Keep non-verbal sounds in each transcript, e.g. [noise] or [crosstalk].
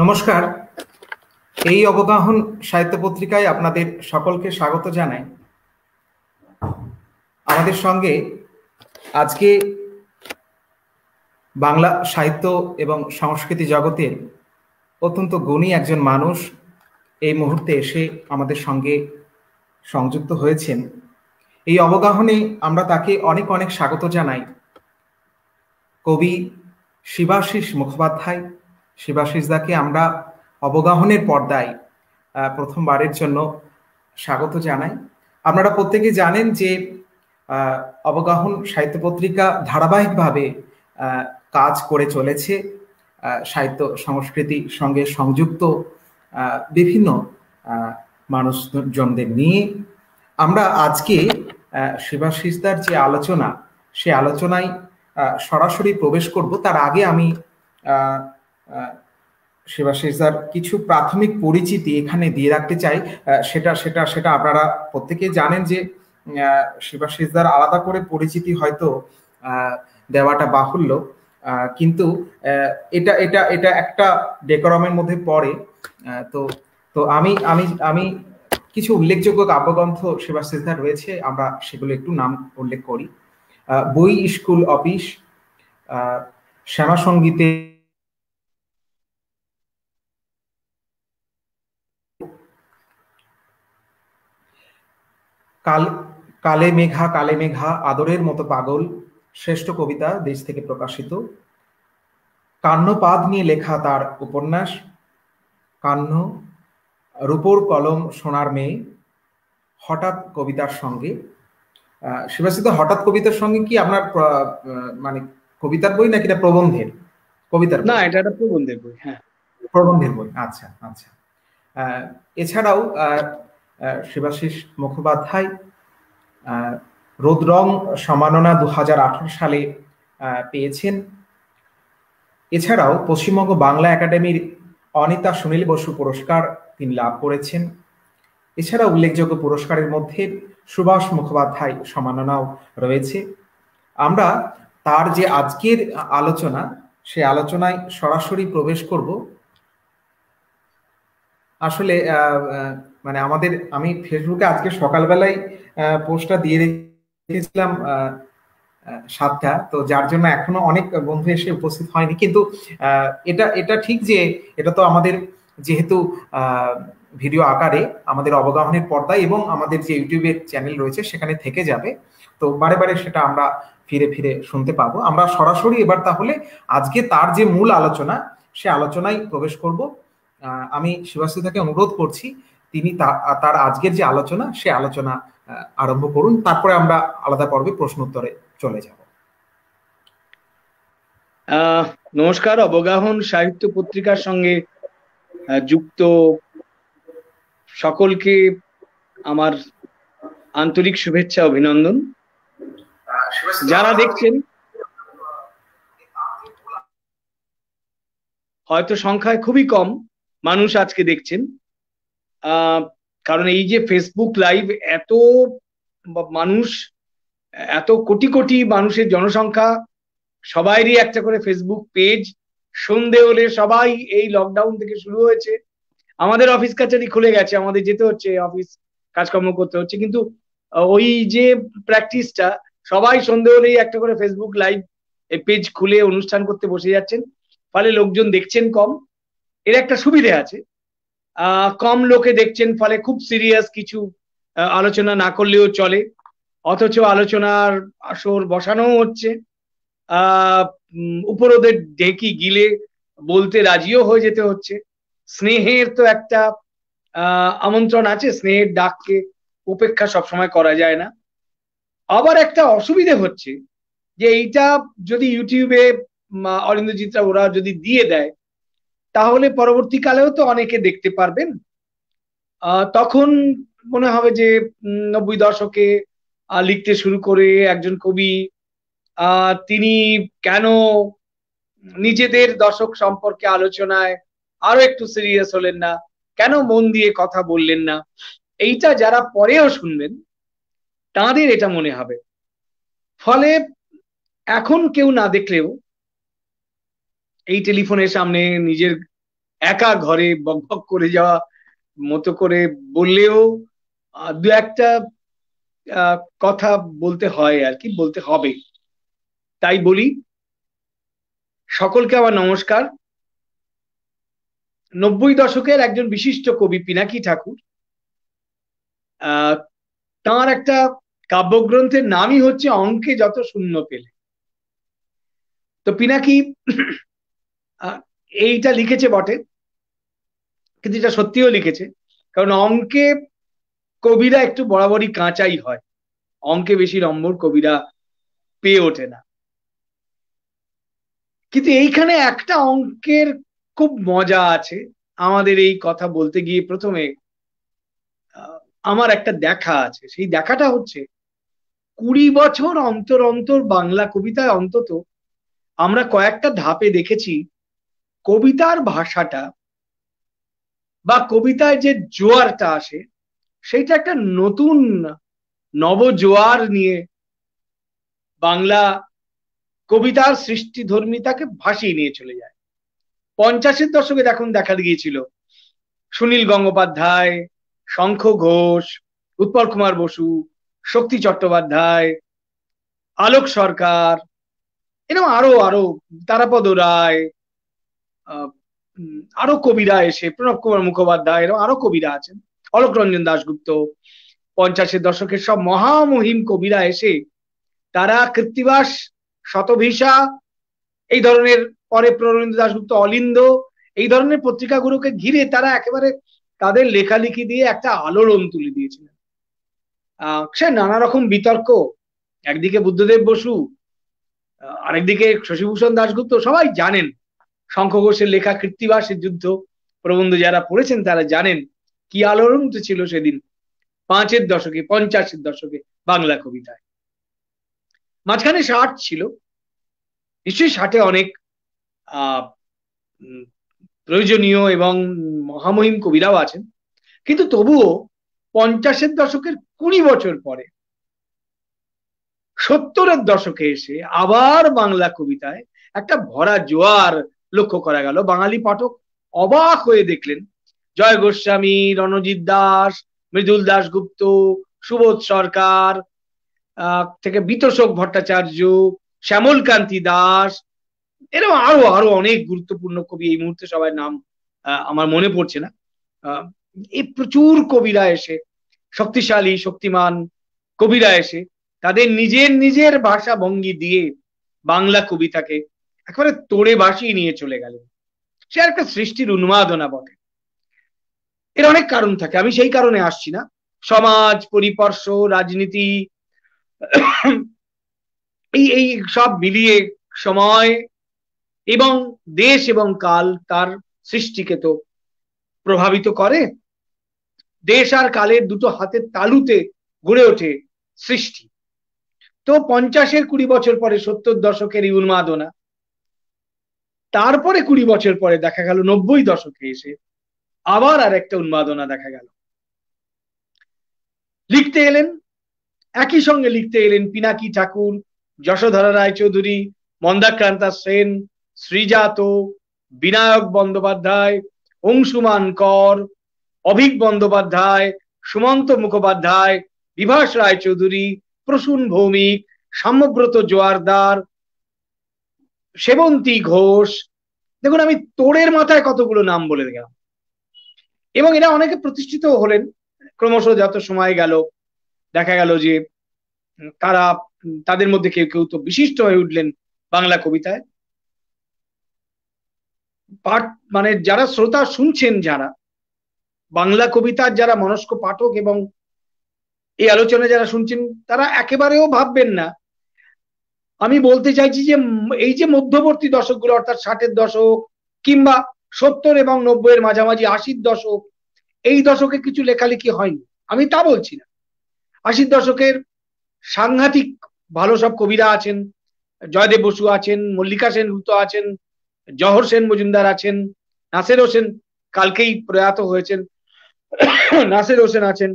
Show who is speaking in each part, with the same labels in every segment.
Speaker 1: নমস্কার। এই অবগাহন সাহিত্য পত্রিকায় আপনাদের সকলকে স্বাগত জানাই। আমাদের সঙ্গে আজকে বাংলা সাহিত্য এবং সংস্কৃতি জগতের অত্যন্ত গুণী একজন মানুষ এই মুহূর্তে এসে আমাদের সঙ্গে সংযুক্ত হয়েছেন। এই অবগাহনে আমরা তাকে অনেক অনেক স্বাগত জানাই। কবি শিবাশিস মুখোপাধ্যায় শিবাশিস দাকে আমরা অবগাহনের পর্দায় প্রথমবারের জন্য স্বাগত জানাই। আপনারা প্রত্যেকে জানেন যে অবগাহন সাহিত্য পত্রিকা ধারাবাহিকভাবে কাজ করে চলেছে। সাহিত্য সংস্কৃতির সঙ্গে সংযুক্ত বিভিন্ন মানুষজনদের নিয়ে। আমরা আজকে শিবাশিসদার যে আলোচনা, সে আলোচনায় সরাসরি প্রবেশ করব। তার আগে আমি শিবাশিসদার কিছু প্রাথমিক পরিচিতি এখানে দিয়ে রাখতে চাই। সেটা সেটা সেটা আপনারা প্রত্যেকে জানেন যে শিবাশিসদার আলাদা করে পরিচিতি হয়তো দেওয়াটা বাহুল্য। কিন্তু এটা এটা এটা একটা ডেকোরামের মধ্যে পড়ে। তো তো আমি আমি আমি কিছু উল্লেখযোগ্য কাব্যগ্রন্থ শিবাশিসদার রয়েছে, আমরা সেগুলো একটু নাম উল্লেখ করি। বই, স্কুল, অফিস শ্যামা সঙ্গীতে কাল কালে মেঘা কালে মেঘা আদরের মতো পাগল শ্রেষ্ঠ কবিতা দেশ থেকে প্রকাশিত। কান্নপাদ নিয়ে লেখা তার উপন্যাস। কান্ন রূপর কলম সোনার মেয়ে হঠাৎ কবিতার সঙ্গে। শিবাসিত হঠাৎ কবিতার সঙ্গে কি আপনার মানে কবিতার বই নাকি এটা প্রবন্ধের? কবিতার
Speaker 2: না এটা একটা প্রবন্ধের বই হ্যাঁ।
Speaker 1: প্রবন্ধের বই আচ্ছা আচ্ছা। এছাড়াও শিবাশিস মুখোপাধ্যায় রোদরং সমাননা দু সালে পেয়েছেন। এছাড়াও পশ্চিমবঙ্গ বাংলা একাডেমির অনিতা সুনীল বসু পুরস্কার তিনি লাভ করেছেন। এছাড়া উল্লেখযোগ্য পুরস্কারের মধ্যে সুভাষ মুখোপাধ্যায় সম্মাননাও রয়েছে। আমরা তার যে আজকের আলোচনা, সে আলোচনায় সরাসরি প্রবেশ করব। আসলে মানে আমাদের, আমি ফেসবুকে আজকে সকালবেলায় পোস্টটা দিয়ে রেখেছিলাম সাতটা। তো যার জন্য এখনও অনেক বন্ধু এসে উপস্থিত হয়নি। কিন্তু এটা এটা ঠিক যে এটা তো আমাদের যেহেতু ভিডিও আকারে আমাদের অবগাহনের পর্দায় এবং আমাদের যে ইউটিউবের চ্যানেল রয়েছে সেখানে থেকে যাবে। তো বারে বারে সেটা আমরা ফিরে ফিরে শুনতে পাবো। আমরা সরাসরি এবার তাহলে আজকে তার যে মূল আলোচনা, সে আলোচনায় প্রবেশ করব। আমি শিবাশিদাকে অনুরোধ করছি তিনি তার আজকের যে আলোচনা, সে আলোচনা আরম্ভ করুন। তারপরে আমরা আলাদা পর্বে প্রশ্ন উত্তরে চলে যাব।
Speaker 2: নমস্কার। অবগাহন সাহিত্য পত্রিকার সঙ্গে যুক্ত সকলকে আমার আন্তরিক শুভেচ্ছা, অভিনন্দন। যারা দেখছেন, হয়তো সংখ্যায় খুবই কম মানুষ আজকে দেখছেন। কারণ এই যে ফেসবুক লাইভ এত মানুষ, এত কোটি কোটি মানুষের জনসংখ্যা, সবাইরই একটা করে ফেসবুক পেজ সন্ধে হলে সবাই এই লকডাউন থেকে শুরু হয়েছে। আমাদের অফিস কাছারি খুলে গেছে, আমাদের যেতে হচ্ছে অফিস কাজকর্ম করতে হচ্ছে, কিন্তু ওই যে প্র্যাকটিসটা সবাই সন্ধে হলেই একটা করে ফেসবুক লাইভ পেজ খুলে অনুষ্ঠান করতে বসে যাচ্ছেন। ফলে লোকজন দেখছেন কম। এর একটা সুবিধে আছে। কম লোকে দেখছেন, ফলে খুব সিরিয়াস কিছু আলোচনা না করলেও চলে। অথচ আলোচনার আসর বসানো হচ্ছে। উপরোদের ডেকি গিলে বলতে রাজিও হয়ে যেতে হচ্ছে। স্নেহের তো একটা আমন্ত্রণ আছে, স্নেহের ডাককে উপেক্ষা সবসময় করা যায় না। আবার একটা অসুবিধে হচ্ছে যে এইটা যদি ইউটিউবে অরিন্দজিৎরা ওরা যদি দিয়ে দেয় তাহলে পরবর্তীকালেও তো অনেকে দেখতে পারবেন। তখন মনে হবে যে নব্বই দশকে লিখতে শুরু করে একজন কবি তিনি কেন নিজেদের দশক সম্পর্কে আলোচনায় আরও একটু সিরিয়াস হলেন না? কেন মন দিয়ে কথা বললেন না? এইটা যারা পরেও শুনবেন, তাদের এটা মনে হবে। ফলে এখন কেউ না দেখলেও এই টেলিফোনের সামনে নিজের একা ঘরে বকবক করে যাওয়া মতো করে বললেও দু একটা কথা বলতে হয় আর কি, বলতে হবে। তাই বলি, সকলকে আমার নমস্কার। নব্বই দশকের একজন বিশিষ্ট কবি পিনাকি ঠাকুর তার একটা কাব্যগ্রন্থের নামই হচ্ছে অঙ্কে যত শূন্য পেলে। তো পিনাকি এইটা লিখেছে বটে, কিন্তু এটা সত্যিও লিখেছে। কারণ অঙ্কে কবিরা একটু বরাবরই কাঁচাই হয়। অঙ্কে বেশি নম্বর কবিরা পেয়ে ওঠে না। কিন্তু এইখানে একটা অঙ্কের খুব মজা আছে। আমাদের এই কথা বলতে গিয়ে প্রথমে আমার একটা দেখা আছে। সেই দেখাটা হচ্ছে, কুড়ি বছর অন্তর অন্তর বাংলা কবিতায় অন্তত আমরা কয়েকটা ধাপে দেখেছি কবিতার ভাষাটা বা কবিতায় যে জোয়ারটা আসে, সেইটা একটা নতুন নবজোয়ার নিয়ে বাংলা কবিতার সৃষ্টি ধর্মিতাকে ভাসিয়ে নিয়ে চলে যায়। পঞ্চাশের দশকে দেখুন দেখা গিয়েছিল সুনীল গঙ্গোপাধ্যায়, শঙ্খ ঘোষ, উৎপল কুমার বসু, শক্তি চট্টোপাধ্যায়, আলোক সরকার এরকম আরও আরও, তারাপদ রায় আরও কবিরা এসে, প্রণব কুমার মুখোপাধ্যায় এরকম আরও কবিরা আছেন। অলোক রঞ্জন দাশগুপ্ত, পঞ্চাশের দশকের সব মহামহিম কবিরা এসে, তারা কৃত্তিবাস, শতভিসা, এই ধরনের, পরে প্রবীন্দ্র দাশগুপ্ত অলিন্দ, এই ধরনের পত্রিকাগুলোকে ঘিরে তারা একেবারে তাদের লেখালেখি দিয়ে একটা আলোড়ন তুলে দিয়েছিলেন। সে নানা রকম বিতর্ক, একদিকে বুদ্ধদেব বসু আরেকদিকে শশীভূষণ দাশগুপ্ত, সবাই জানেন শঙ্খ ঘোষের লেখা কৃত্তিবাসের যুদ্ধ প্রবন্ধ যারা পড়েছেন তারা জানেন কি আলোড়ন তো ছিল সেদিন পাঁচের দশকে, পঞ্চাশের দশকে বাংলা কবিতায়। মাঝখানে ষাট ছিল। নিশ্চয়ই ষাটে অনেক প্রয়োজনীয় এবং মহামহিম কবিরাও আছেন। কিন্তু তবুও পঞ্চাশের দশকের কুড়ি বছর পরে সত্তরের দশকে এসে আবার বাংলা কবিতায় একটা ভরা জোয়ার লক্ষ্য করা গেল। বাঙালি পাঠক অবাক হয়ে দেখলেন, জয় গোস্বামী, রণজিৎ দাস, মৃদুল দাসগুপ্ত সুবোধ সরকার থেকে বিতোষক ভট্টাচার্য শ্যামল কান্তি দাস এরকম আরও আরও অনেক গুরুত্বপূর্ণ কবি এই মুহূর্তে সবার নাম আমার মনে পড়ছে না। এই প্রচুর কবিরা এসে, শক্তিশালী, শক্তিমান কবিরা এসে, তাদের নিজের নিজের ভাষা ভঙ্গি দিয়ে বাংলা কবিতাকে একেবারে তোড়ে বাসিয়ে নিয়ে চলে গেলেন সে একটা সৃষ্টির উন্মাদনা বটে। এর অনেক কারণ থাকে, আমি সেই কারণে আসছি না। সমাজ পরিপর্শ রাজনীতি, এই এই সব মিলিয়ে সময় এবং দেশ এবং কাল তার সৃষ্টিকে তো প্রভাবিত করে। দেশ আর কালের দুটো হাতের তালুতে গড়ে ওঠে সৃষ্টি। তো পঞ্চাশের কুড়ি বছর পরে সত্তর দশকের এই উন্মাদনা তারপরে কুড়ি বছর পরে দেখা গেল নব্বই দশকে এসে আবার আর একটা উন্মাদনা দেখা গেল। লিখতে এলেন, একই সঙ্গে লিখতে এলেন পিনাকি ঠাকুর, যশোধরা রায়চৌধুরী, মন্দাক্রান্তা সেন, শ্রীজাত, বিনায়ক বন্দ্যোপাধ্যায়, অংশুমান কর, অভিক বন্দ্যোপাধ্যায়, সুমন্ত মুখোপাধ্যায়, বিভাস রায়চৌধুরী, প্রসূন ভৌমিক, সাম্যব্রত জোয়ারদার সেবন্তী ঘোষ। দেখুন, আমি তোড়ের মাথায় কতগুলো নাম বলে গেলাম। এবং এরা অনেকে প্রতিষ্ঠিত হলেন। ক্রমশ যত সময় গেল, দেখা গেল যে তারা তাদের মধ্যে কেউ কেউ তো বিশিষ্ট হয়ে উঠলেন বাংলা কবিতায়। পাঠ মানে যারা শ্রোতা শুনছেন যারা, বাংলা কবিতার যারা মনস্ক পাঠক এবং এই আলোচনা যারা শুনছেন, তারা একেবারেও ভাববেন না আমি বলতে চাইছি যে এই যে মধ্যবর্তী দশকগুলো, অর্থাৎ ষাটের দশক কিংবা সত্তর এবং নব্বইয়ের মাঝামাঝি, আশির দশক, এই দশকে কিছু লেখালেখি হয়নি। আমি তা বলছি না। আশির দশকের সাংঘাতিক ভালো সব কবিরা আছেন, জয়দেব বসু আছেন, মল্লিকা সেন সেনগুপ্ত আছেন জহর সেন মজুমদার আছেন, নাসের হোসেন কালকেই প্রয়াত হয়েছেন, নাসের হোসেন আছেন,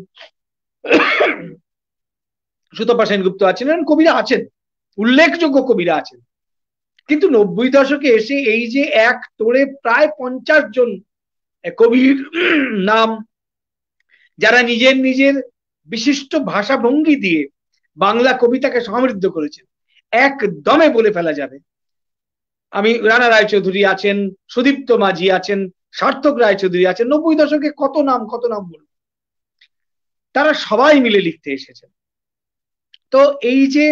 Speaker 2: সুতপা সেনগুপ্ত আছেন, এরকম কবিরা আছেন। উল্লেখযোগ্য কবিরা আছেন। কিন্তু নব্বই দশকে এসে এই যে এক তোড়ে প্রায় পঞ্চাশ জন কবির নাম, যারা নিজের নিজের বিশিষ্ট ভাষা ভঙ্গি দিয়ে বাংলা কবিতাকে সমৃদ্ধ করেছেন, একদমে বলে ফেলা যাবে। আমি রানা রায়চৌধুরী আছেন, সুদীপ্ত মাঝি আছেন, সার্থক রায়চৌধুরী আছেন, নব্বই দশকে কত নাম কত নাম বলুন। তারা সবাই মিলে লিখতে এসেছেন। তো এই যে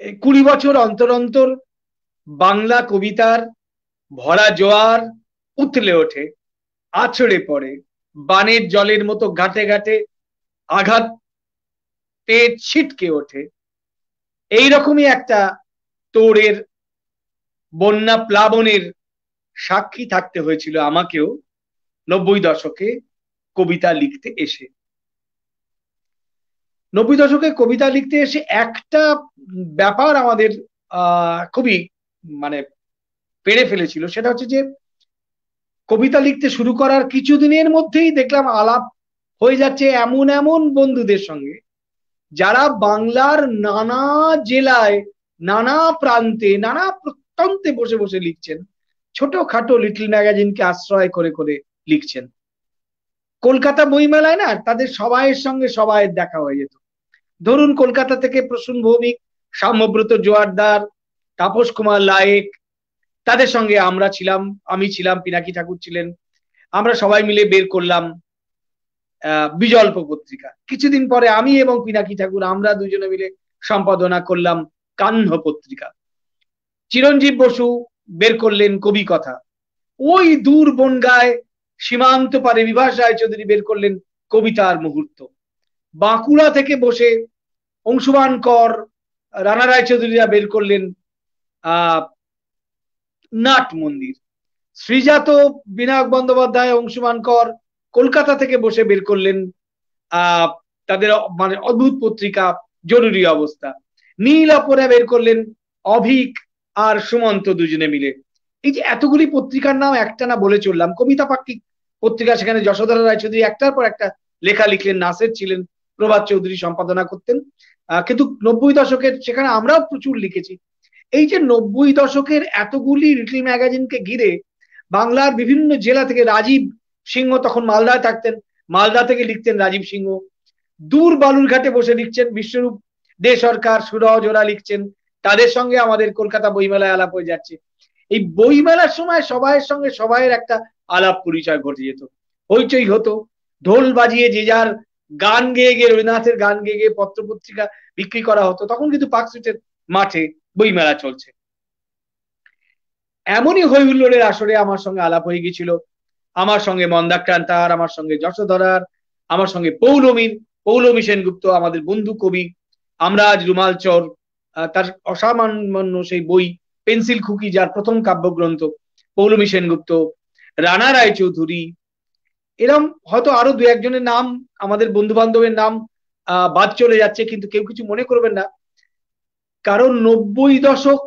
Speaker 2: কুড়ি বছর অন্তর অন্তর বাংলা কবিতার ভরা জোয়ার উতলে ওঠে, আছড়ে পড়ে, বানের জলের মতো ঘাটে ঘাটে আঘাত পেয়ে ছিটকে ওঠে। এইরকমই একটা তোড়ের, বন্যা প্লাবনের সাক্ষী থাকতে হয়েছিল আমাকেও নব্বই দশকে কবিতা লিখতে এসে। নব্বই দশকে কবিতা লিখতে এসে একটা ব্যাপার আমাদের খুবই মানে পেরে ফেলেছিল। সেটা হচ্ছে যে কবিতা লিখতে শুরু করার কিছুদিনের মধ্যেই দেখলাম আলাপ হয়ে যাচ্ছে এমন এমন বন্ধুদের সঙ্গে, যারা বাংলার নানা জেলায়, নানা প্রান্তে, নানা প্রত্যন্তে বসে বসে লিখছেন। ছোটখাটো লিটল ম্যাগাজিনকে আশ্রয় করে করে লিখছেন। কলকাতা বইমেলায় না, তাদের সবাইয়ের সঙ্গে সবাইয়ের দেখা হয়ে যেত। ধরুন কলকাতা থেকে প্রসূন ভৌমিক, সাম্যব্রত জোয়ারদার, তাপস কুমার লায়েক, তাদের সঙ্গে আমরা ছিলাম, আমি ছিলাম, পিনাকি ঠাকুর ছিলেন। আমরা সবাই মিলে বের করলাম বিজল্প পত্রিকা। কিছুদিন পরে আমি এবং পিনাকি ঠাকুর আমরা দুজনে মিলে সম্পাদনা করলাম কাহ্ন পত্রিকা। চিরঞ্জীব বসু বের করলেন কবি কথা। ওই দূর বনগায় সীমান্ত পারে বিভাস রায়চৌধুরী বের করলেন কবিতার মুহূর্ত। বাঁকুড়া থেকে বসে অংশুমান কর, রানা রায়চৌধুরীরা বের করলেন নাট মন্দির। শ্রীজাত বিনায়ক বন্দ্যোপাধ্যায়, অংশুমান কর কলকাতা থেকে বসে বের করলেন তাদের মানে অদ্ভুত পত্রিকা, জরুরি অবস্থা। নীল অপরা বের করলেন অভিক আর সুমন্ত দুজনে মিলে। এই যে এতগুলি পত্রিকার নাম একটা না বলে চললাম। কবিতা পাক্ষিক পত্রিকা, সেখানে যশোধরা রায়চৌধুরী একটার পর একটা লেখা লিখলেন, নাসের ছিলেন প্রভাত চৌধুরী সম্পাদনা করতেন। কিন্তু নব্বই দশকের সেখানে আমরাও প্রচুর লিখেছি। এই যে নব্বই দশকের এতগুলি লিটল ম্যাগাজিনকে ঘিরে বাংলার বিভিন্ন জেলা থেকে রাজীব সিংহ তখন মালদায় থাকতেন। মালদা থেকে লিখতেন রাজীব সিংহ। দূর বালুরঘাটে বসে লিখছেন বিশ্বরূপ দে সরকার, সুরজ ওরা লিখছেন। তাদের সঙ্গে আমাদের কলকাতা বইমেলায় আলাপ হয়ে যাচ্ছে। এই বইমেলার সময় সবাইয়ের সঙ্গে সবাইয়ের একটা আলাপ পরিচয় ঘটে যেত। হইচই হতো। ঢোল বাজিয়ে যে যার গান গেয়ে গিয়ে, রবীন্দ্রনাথের গান গেয়ে গিয়ে পত্র পত্রিকা বিক্রি করা হতো, তখন কিন্তু পার্ক স্ট্রিটের মাঠে বইমেলা চলছে। এমনই হই হুল্লোড়ের আসরে আমার সঙ্গে আলাপ হয়ে গেছিল আমার সঙ্গে মন্দাক্রান্তার আমার সঙ্গে যশোধরার আমার সঙ্গে পৌলমীর, পৌলমী সেনগুপ্ত, আমাদের বন্ধু কবি আমরা আজ রুমাল চর তার অসামান্য সেই বই পেন্সিল খুকি, যার প্রথম কাব্যগ্রন্থ পৌলমী সেনগুপ্ত রানা রায় চৌধুরী এরম হয়তো আরও দু একজনের নাম, আমাদের বন্ধু বান্ধবের নাম বাদ চলে যাচ্ছে, কিন্তু কেউ কিছু মনে করবেন না। কারণ নব্বই দশক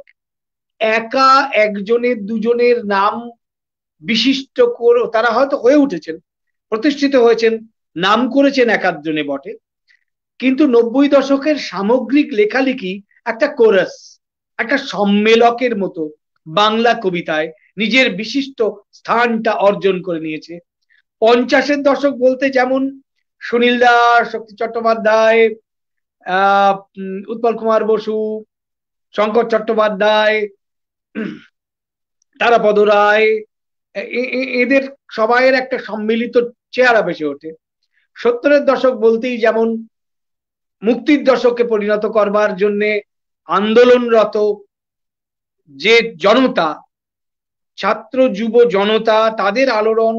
Speaker 2: একা একজনের, দুজনের নাম বিশিষ্ট করে, তারা হয়তো হয়ে উঠেছেন, প্রতিষ্ঠিত হয়েছেন, নাম করেছেন একাধজনে বটে। কিন্তু নব্বই দশকের সামগ্রিক লেখালেখি একটা কোরাস, একটা সম্মেলকের মতো বাংলা কবিতায় নিজের বিশিষ্ট স্থানটা অর্জন করে নিয়েছে। পঞ্চাশের দশক বলতে যেমন সুনীল দাস, শক্তি চট্টোপাধ্যায় উৎপল কুমার বসু, শঙ্কর চট্টোপাধ্যায়, তারাপদ রায় এদের সবাইয়ের একটা সম্মিলিত চেহারা বেশি ওঠে। সত্তরের দশক বলতেই যেমন মুক্তির দশকে পরিণত করবার জন্যে আন্দোলনরত যে জনতা, ছাত্র, যুব জনতা, তাদের আলোড়ন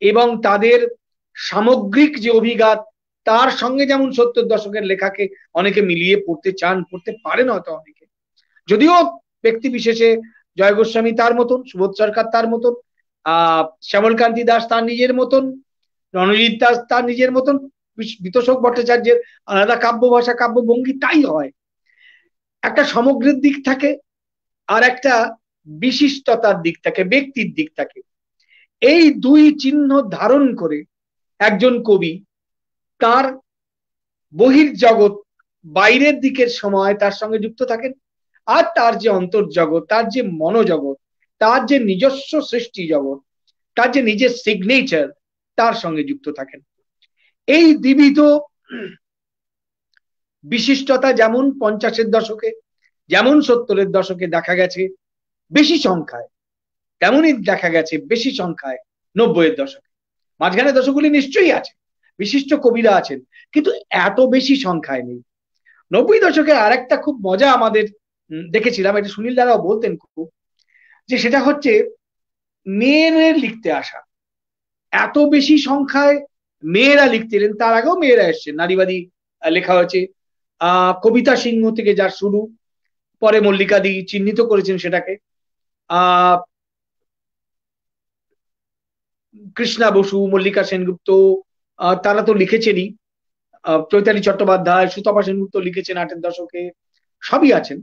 Speaker 2: এবং তাদের সামগ্রিক যে অভিঘাত, তার সঙ্গে যেমন সত্তর দশকের লেখাকে অনেকে মিলিয়ে পড়তে চান, পড়তে পারেন হয়তো অনেকে। যদিও ব্যক্তি বিশেষে জয় গোস্বামী তার মতন, সুবোধ সরকার তার মতন আহ শ্যামলকান্তি দাস তার নিজের মতন, রণজিৎ দাস তার নিজের মতন বিতোষক ভট্টাচার্যের আলাদা কাব্য ভাষা কাব্য ভঙ্গি তাই হয়। একটা সমগ্রের দিক থাকে আর একটা বিশিষ্টতার দিক থাকে, ব্যক্তির দিক থাকে। এই দুই চিহ্ন ধারণ করে একজন কবি তার বহির জগৎ বাইরের দিকের সময় তার সঙ্গে যুক্ত থাকেন আর তার যে অন্তর্জগৎ, তার যে মনোজগৎ, তার যে নিজস্ব সৃষ্টি জগৎ তার যে নিজের সিগনেচার তার সঙ্গে যুক্ত থাকেন। এই দ্বিবিধ বিশিষ্টতা যেমন পঞ্চাশের দশকে, যেমন সত্তরের দশকে দেখা গেছে, বেশি সংখ্যায়। তেমনই দেখা গেছে বেশি সংখ্যায় নব্বইয়ের দশকে। মাঝখানে দশকগুলি নিশ্চয়ই আছে, বিশিষ্ট কবিরা আছেন, কিন্তু এত বেশি সংখ্যায় নেই। নব্বই দশকে আর একটা খুব মজা আমাদের দেখেছিলাম, এটা সুনীল দাদাও বলতেন খুব, যে সেটা হচ্ছে মেয়েদের লিখতে আসা। এত বেশি সংখ্যায় মেয়েরা লিখতেন তার আগেও মেয়েরা এসছেন নারীবাদী লেখা হয়েছে কবিতা সিংহ থেকে যার শুরু, পরে মল্লিকাদি চিহ্নিত করেছেন সেটাকে কৃষ্ণা বসু, মল্লিকা সেনগুপ্ত তারা তো লিখেছেনই। চৈতালি চট্টোপাধ্যায়, সুতপা সেনগুপ্ত লিখেছেন আটের দশকে, সবই আছেন।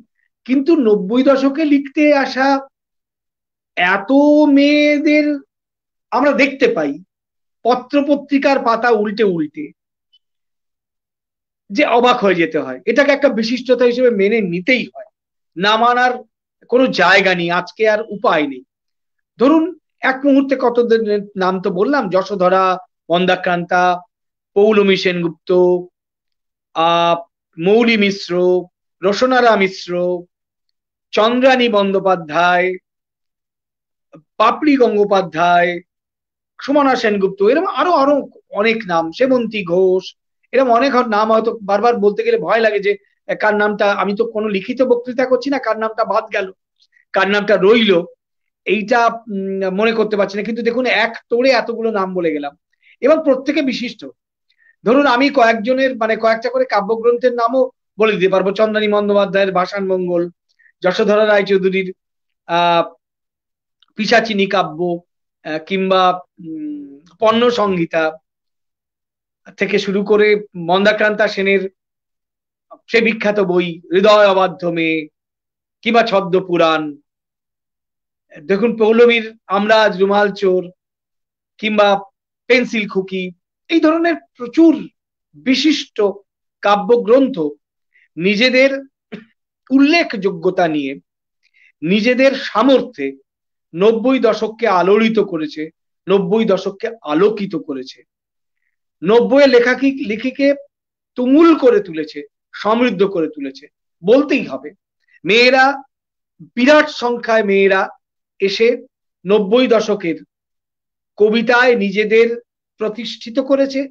Speaker 2: কিন্তু নব্বই দশকে লিখতে আসা এত মেয়েদের আমরা দেখতে পাই পত্র পত্রিকার পাতা উল্টে উল্টে, যে অবাক হয়ে যেতে হয়। এটাকে একটা বিশিষ্টতা হিসেবে মেনে নিতেই হয়। না মানার কোনো জায়গা নেই, আজকে আর উপায় নেই। ধরুন এক মুহূর্তে কত নাম তো বললাম, যশোধরা মন্দাক্রান্তা পৌলমী সেনগুপ্ত আহ মৌলি মিশ্র রোশনারা মিশ্র, চন্দ্রানী বন্দ্যোপাধ্যায়, পাপড়ি গঙ্গোপাধ্যায়, সুমনা সেনগুপ্ত, এরকম আরও আরও অনেক নাম, সেবন্তী ঘোষ, এরকম অনেক নাম হয়তো বারবার বলতে গেলে ভয় লাগে যে, কার নামটা, আমি তো কোনো লিখিত বক্তৃতা করছি না, কার নামটা বাদ গেল, কার নামটা রইল এইটা মনে করতে পারছি না। কিন্তু দেখুন, এক তোড়ে এতগুলো নাম বলে গেলাম। এবং প্রত্যেকে বিশিষ্ট। ধরুন, আমি কয়েকজনের মানে কয়েকটা করে কাব্যগ্রন্থের নামও বলে দিতে পারব। চন্দ্রানী বন্দ্যোপাধ্যায়ের ভাষান মঙ্গল, যশোধরা রায়চৌধুরীর আহ পিসাচিনী কাব্য কিংবা পণ্য সংহিতা থেকে শুরু করে মন্দাক্রান্তা সেনের সে বিখ্যাত বই, হৃদয় অবাধ্য মেয়ে কিংবা ছদ্ম পুরাণ দেখুন, পৌলমীর আমরা রুমাল, চোর কিংবা পেন্সিল, খুকি এই ধরনের প্রচুর বিশিষ্ট কাব্যগ্রন্থ নিজেদের উল্লেখযোগ্যতা নিয়ে, নিজেদের সামর্থ্যে নব্বই দশককে আলোড়িত করেছে, নব্বই দশককে আলোকিত করেছে। নব্বই লেখাকি, লেখিকে তুমুল করে তুলেছে, সমৃদ্ধ করে তুলেছে। বলতেই হবে, মেয়েরা বিরাট সংখ্যায় মেয়েরা এসে নব্বই দশকের কবিতায় নিজেদের প্রতিষ্ঠিত করেছে,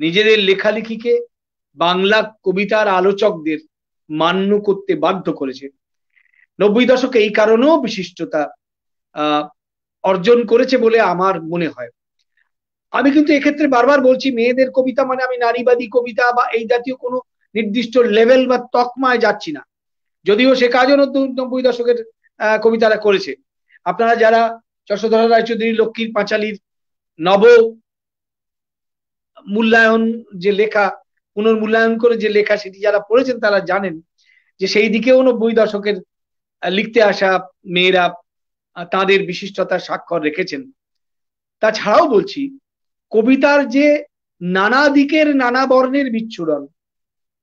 Speaker 2: নিজেদের লেখালেখিকে বাংলা কবিতার আলোচকদের মান্য করতে বাধ্য করেছে। নব্বই দশকে এই কারণেও বিশিষ্টতা অর্জন করেছে বলে আমার মনে হয়। আমি কিন্তু এক্ষেত্রে বারবার বলছি, মেয়েদের কবিতা মানে আমি নারীবাদী কবিতা বা এই জাতীয় কোনো নির্দিষ্ট লেভেল বা তকমায় যাচ্ছি না। যদিও সে কাজও নব্বই দশকের কবিতারা করেছে। আপনারা যারা যশোধরা রায়চৌধুরী, লক্ষ্মীর পাঁচালির নব মূল্যায়ন যে লেখা, পুনর্মূল্যায়ন করে যে লেখা সেটি যারা পড়েছেন তারা জানেন যে সেই দিকেও নব্বই দশকের লিখতে আসা মেয়েরা তাদের বিশিষ্টতার স্বাক্ষর রেখেছেন। তাছাড়াও বলছি, কবিতার যে নানা দিকের নানা বর্ণের বিচ্ছুরণ,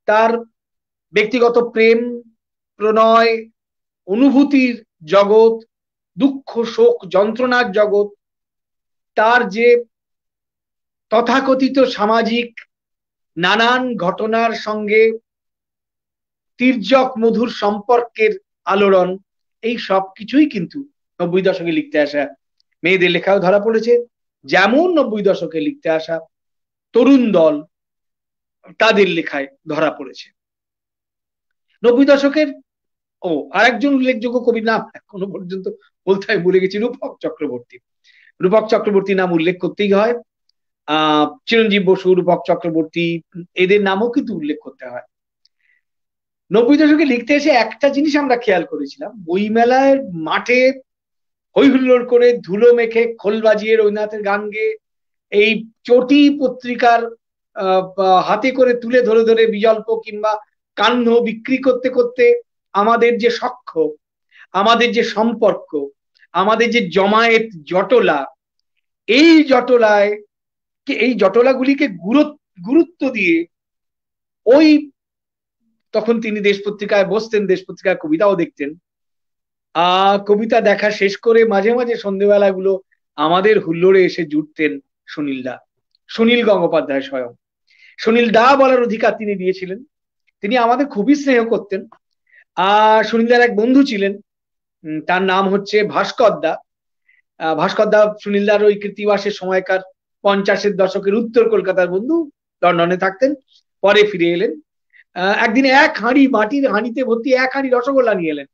Speaker 2: তার ব্যক্তিগত প্রেম, প্রণয়, অনুভূতির জগৎ দুঃখ, শোক, যন্ত্রণার জগৎ, তার যে তথাকথিত সামাজিক নানান ঘটনার সঙ্গে তির্যক মধুর সম্পর্কের আলোড়ন, এই সব কিছুই কিন্তু নব্বই দশকে লিখতে আসা মেয়েদের লেখাও ধরা পড়েছে। যেমন নব্বই দশকে লিখতে আসা তরুণ দল তাদের লেখায় ধরা পড়েছে। নব্বই দশকের ও, আরেকজন উল্লেখযোগ্য কবির নাম এখনও পর্যন্ত বলতে আমি ভুলে গেছি, রূপক চক্রবর্তী। রূপক চক্রবর্তী নাম উল্লেখ করতেই হয়। আহ চিরঞ্জীব বসু, রূপক চক্রবর্তী, এদের নামও কিন্তু উল্লেখ করতে হয়। নব্বই দশকে লিখতে এসে একটা জিনিস আমরা খেয়াল করেছিলাম, বইমেলায় মাঠে হই হুল্লোড় করে ধুলো মেখে খোল বাজিয়ে রবীন্দ্রনাথের গান গেয়ে এই চটি পত্রিকার হাতে করে তুলে ধরে ধরে বিজল্প কিংবা কান্ন বিক্রি করতে করতে আমাদের যে সক্ষ আমাদের যে সম্পর্ক, আমাদের যে জমায়েত জটলা, এই জটলায় এই জটলাগুলিকে গুরুত্ব দিয়ে ওই তখন তিনি দেশ পত্রিকায় বসতেন, দেশ পত্রিকায় কবিতাও দেখতেন। আহ কবিতা দেখা শেষ করে মাঝে মাঝে সন্ধ্যেবেলা গুলো আমাদের হুল্লোড়ে এসে জুটতেন সুনীল দা, সুনীল গঙ্গোপাধ্যায় স্বয়ং। সুনীল দা বলার অধিকার তিনি দিয়েছিলেন। তিনি আমাদের খুবই স্নেহ করতেন। আর সুনীলদার এক বন্ধু ছিলেন তার নাম হচ্ছে ভাস্কর দা। ভাস্কর দা সুনীলদার ওই কৃতিবাসের সময়কার পঞ্চাশের দশকের উত্তর কলকাতার বন্ধু, লন্ডনে থাকতেন, পরে ফিরে এলেন। একদিন এক হাঁড়ি মাটির হাঁড়িতে ভর্তি এক হাঁড়ি রসগোল্লা নিয়ে এলেন।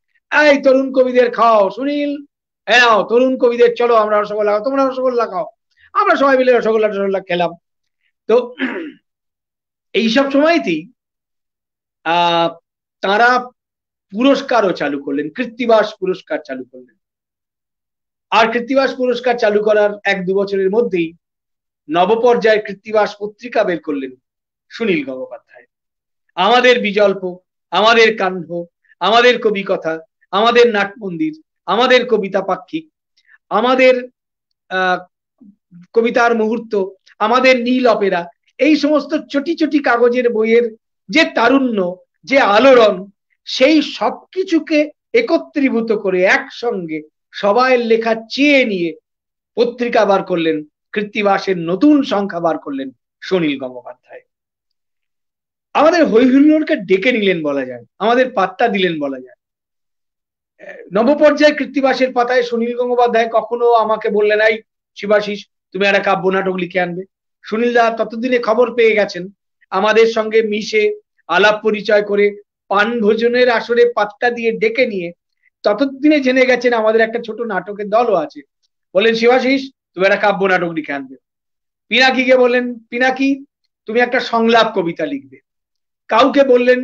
Speaker 2: এই তরুণ কবিদের খাও, সুনীল। হ্যাঁ তরুণ কবিদের, চলো আমরা রসগোল্লা খাও, তোমরা রসগোল্লা খাও। আমরা সবাই মিলে রসগোল্লা টসগোল্লা খেলাম। তো, [clears throat] এইসব সময়তেই, আহ, তারা পুরস্কারও চালু করলেন, কৃত্তিবাস পুরস্কার চালু করলেন। আর কৃত্তিবাস পুরস্কার চালু করার এক দু বছরের মধ্যেই নবপর্যায়ের কৃত্তিবাস পত্রিকা বের করলেন সুনীল গঙ্গোপাধ্যায়। আমাদের বিজল্প, আমাদের কাণ্ড আমাদের কবি কথা আমাদের নাটমন্দির, আমাদের কবিতা পাক্ষিক, আমাদের কবিতার মুহূর্ত, আমাদের নীল অপেরা, এই সমস্ত চটি চটি কাগজের বইয়ের যে তারুণ্য, যে আলোড়ন সেই সবকিছুকে একত্রীভূত করে একসঙ্গে সবাই লেখা চেয়ে নিয়ে পত্রিকা বার করলেন, কৃত্তিবাসের নতুন সংখ্যা বার করলেন সুনীল গঙ্গোপাধ্যায়। আমাদের হৈহুল্লোড়কে ডেকে নিলেন বলা যায়, আমাদের পাত্তা দিলেন বলা যায়। নবপর্যায় কৃত্তিবাসের পাতায় সুনীল গঙ্গোপাধ্যায় কখনো আমাকে বললেন, এই শিবাশিস, তুমি একটা কাব্য নাটক লিখে আনবে। সুনীল দা ততদিনে খবর পেয়ে গেছেন। আমাদের সঙ্গে মিশে আলাপ পরিচয় করে পান ভোজনের আসরে পাত্তা দিয়ে ডেকে নিয়ে ততদিনে জেনে গেছেন আমাদের একটা ছোট নাটকের দলও আছে। বললেন, শিবাশিস, তুমি একটা কাব্য নাটক লিখে আনবে। পিনাকিকে বললেন, পিনাকি, তুমি একটা সংলাপ কবিতা লিখবে। কাউকে বললেন,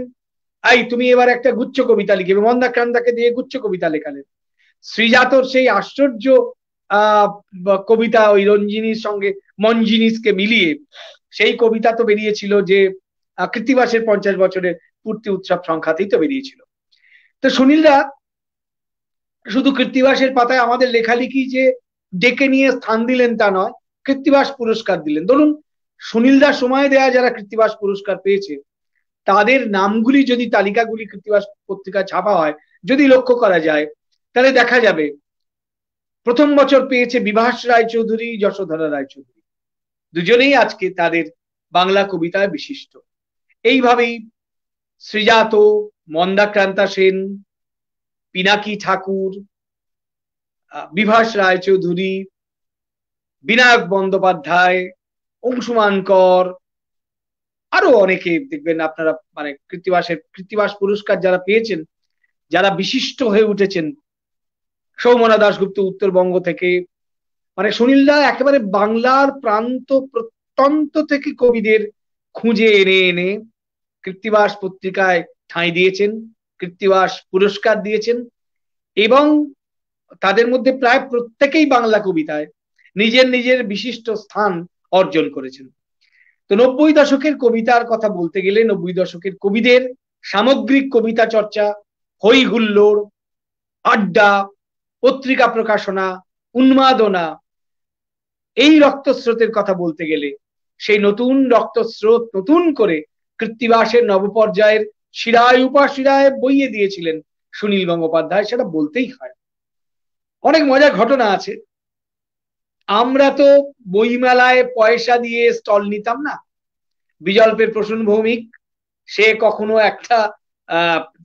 Speaker 2: এই, তুমি এবার একটা গুচ্ছ কবিতা লিখবে। মন্দাক্রান্তাকে দিয়ে গুচ্ছ কবিতা লেখালেন। শ্রীজাতর সেই আশ্চর্য কবিতা ওই রঞ্জিনীর সঙ্গে মঞ্জিনিসকে মিলিয়ে সেই কবিতা তো বেরিয়েছিল যে কৃত্তিবাসের পঞ্চাশ বছরের পূর্তি উৎসব সংখ্যাতেই তো বেরিয়েছিল। তো সুনীলরা শুধু কৃত্তিবাসের পাতায় আমাদের লেখালেখি যে ডেকে নিয়ে স্থান দিলেন তা নয় কৃত্তিবাস পুরস্কার দিলেন। ধরুন সুনীলদার সময় দেয়া যারা কৃত্তিবাস পুরস্কার পেয়েছে, তাদের নামগুলি যদি তালিকাগুলি কৃত্তিবাস পত্রিকা ছাপা হয়, যদি লক্ষ্য করা যায়, তাহলে দেখা যাবে, প্রথম বছর পেয়েছে বিভাস রায়চৌধুরী, যশোধরা রায়চৌধুরী। দুজনেই আজকে তাদের বাংলা কবিতায় বিশিষ্ট। এইভাবেই শ্রীজাত মন্দাক্রান্তা সেন পিনাকি ঠাকুর বিভাস রায়চৌধুরী, বিনায়ক বন্দ্যোপাধ্যায়, অংশুমান কর, আরও অনেকে দেখবেন আপনারা মানে কৃত্তিবাসের, কৃত্তিবাস পুরস্কার যারা পেয়েছেন, যারা বিশিষ্ট হয়ে উঠেছেন, সৌমনা দাশগুপ্ত উত্তরবঙ্গ থেকে। মানে সুনীলদা একেবারে বাংলার প্রান্ত প্রত্যন্ত থেকে কবিদের খুঁজে এনে এনে কৃত্তিবাস পত্রিকায় ঠাঁই দিয়েছেন, কৃত্তিবাস পুরস্কার দিয়েছেন এবং তাদের মধ্যে প্রায় প্রত্যেকেই বাংলা কবিতায় নিজের নিজের বিশিষ্ট স্থান অর্জন করেছেন। তো নব্বই দশকের কবিতার কথা বলতে গেলে নব্বই দশকের কবিদের সামগ্রিক কবিতা চর্চা হই হুল্লোড়, আড্ডা, পত্রিকা প্রকাশনা, উন্মাদনা, এই রক্তস্রোতের কথা বলতে গেলে সেই নতুন রক্তস্রোত নতুন করে কৃত্তিবাসের নবপর্যায়ের শিরায় উপাশিরায় বইয়ে দিয়েছিলেন সুনীল গঙ্গোপাধ্যায়, সেটা বলতেই হয়। অনেক মজার ঘটনা আছে। আমরা তো বইমেলায় পয়সা দিয়ে স্টল নিতাম না। বিজল্পের প্রসূন ভৌমিক, সে কখনো একটা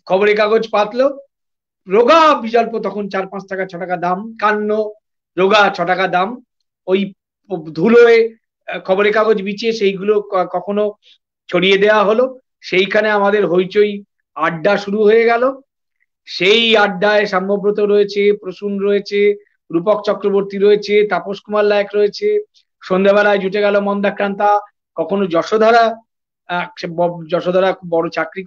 Speaker 2: খবরের কাগজ পাতলো। রোগা বিজল্প তখন চার পাঁচ টাকা, ছ টাকা দাম, কান্ন, রোগা ছ টাকা দাম। ওই ধুলোয় খবরের কাগজ বিছিয়ে সেইগুলো কখনো ছড়িয়ে দেওয়া হলো। সেইখানে আমাদের হইচই আড্ডা শুরু হয়ে গেল। সেই আড্ডায় সাম্যব্রত রয়েছে, প্রসূন রয়েছে, রূপক চক্রবর্তী রয়েছে, তাপস কুমার লায়ক রয়েছে, সন্ধ্যাবেলায় জুটে গেল মন্দাক্রান্তা, কখনো যশোধারা যশোধারা বড় চাকরি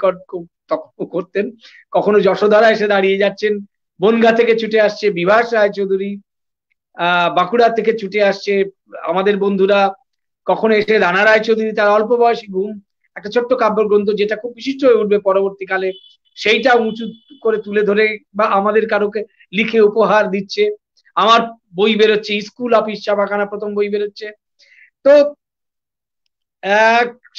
Speaker 2: করতেন, কখনো যশোধারা এসে দাঁড়িয়ে যাচ্ছেন, বনগা থেকে ছুটে আসছে বিভাস রায়চৌধুরী, আহ, বাঁকুড়া থেকে ছুটে আসছে আমাদের বন্ধুরা, কখনো এসে রানা রায়চৌধুরী, তার অল্প বয়সী ঘুম একটা ছোট্ট কাব্যগ্রন্থ যেটা খুব বিশিষ্ট হয়ে উঠবে পরবর্তীকালে, সেইটা উঁচু করে তুলে ধরে বা আমাদের কারোকে লিখে উপহার দিচ্ছে। আমার বই বেরোচ্ছে, স্কুল অফিস চাপাখানা প্রথম বই বেরোচ্ছে। তো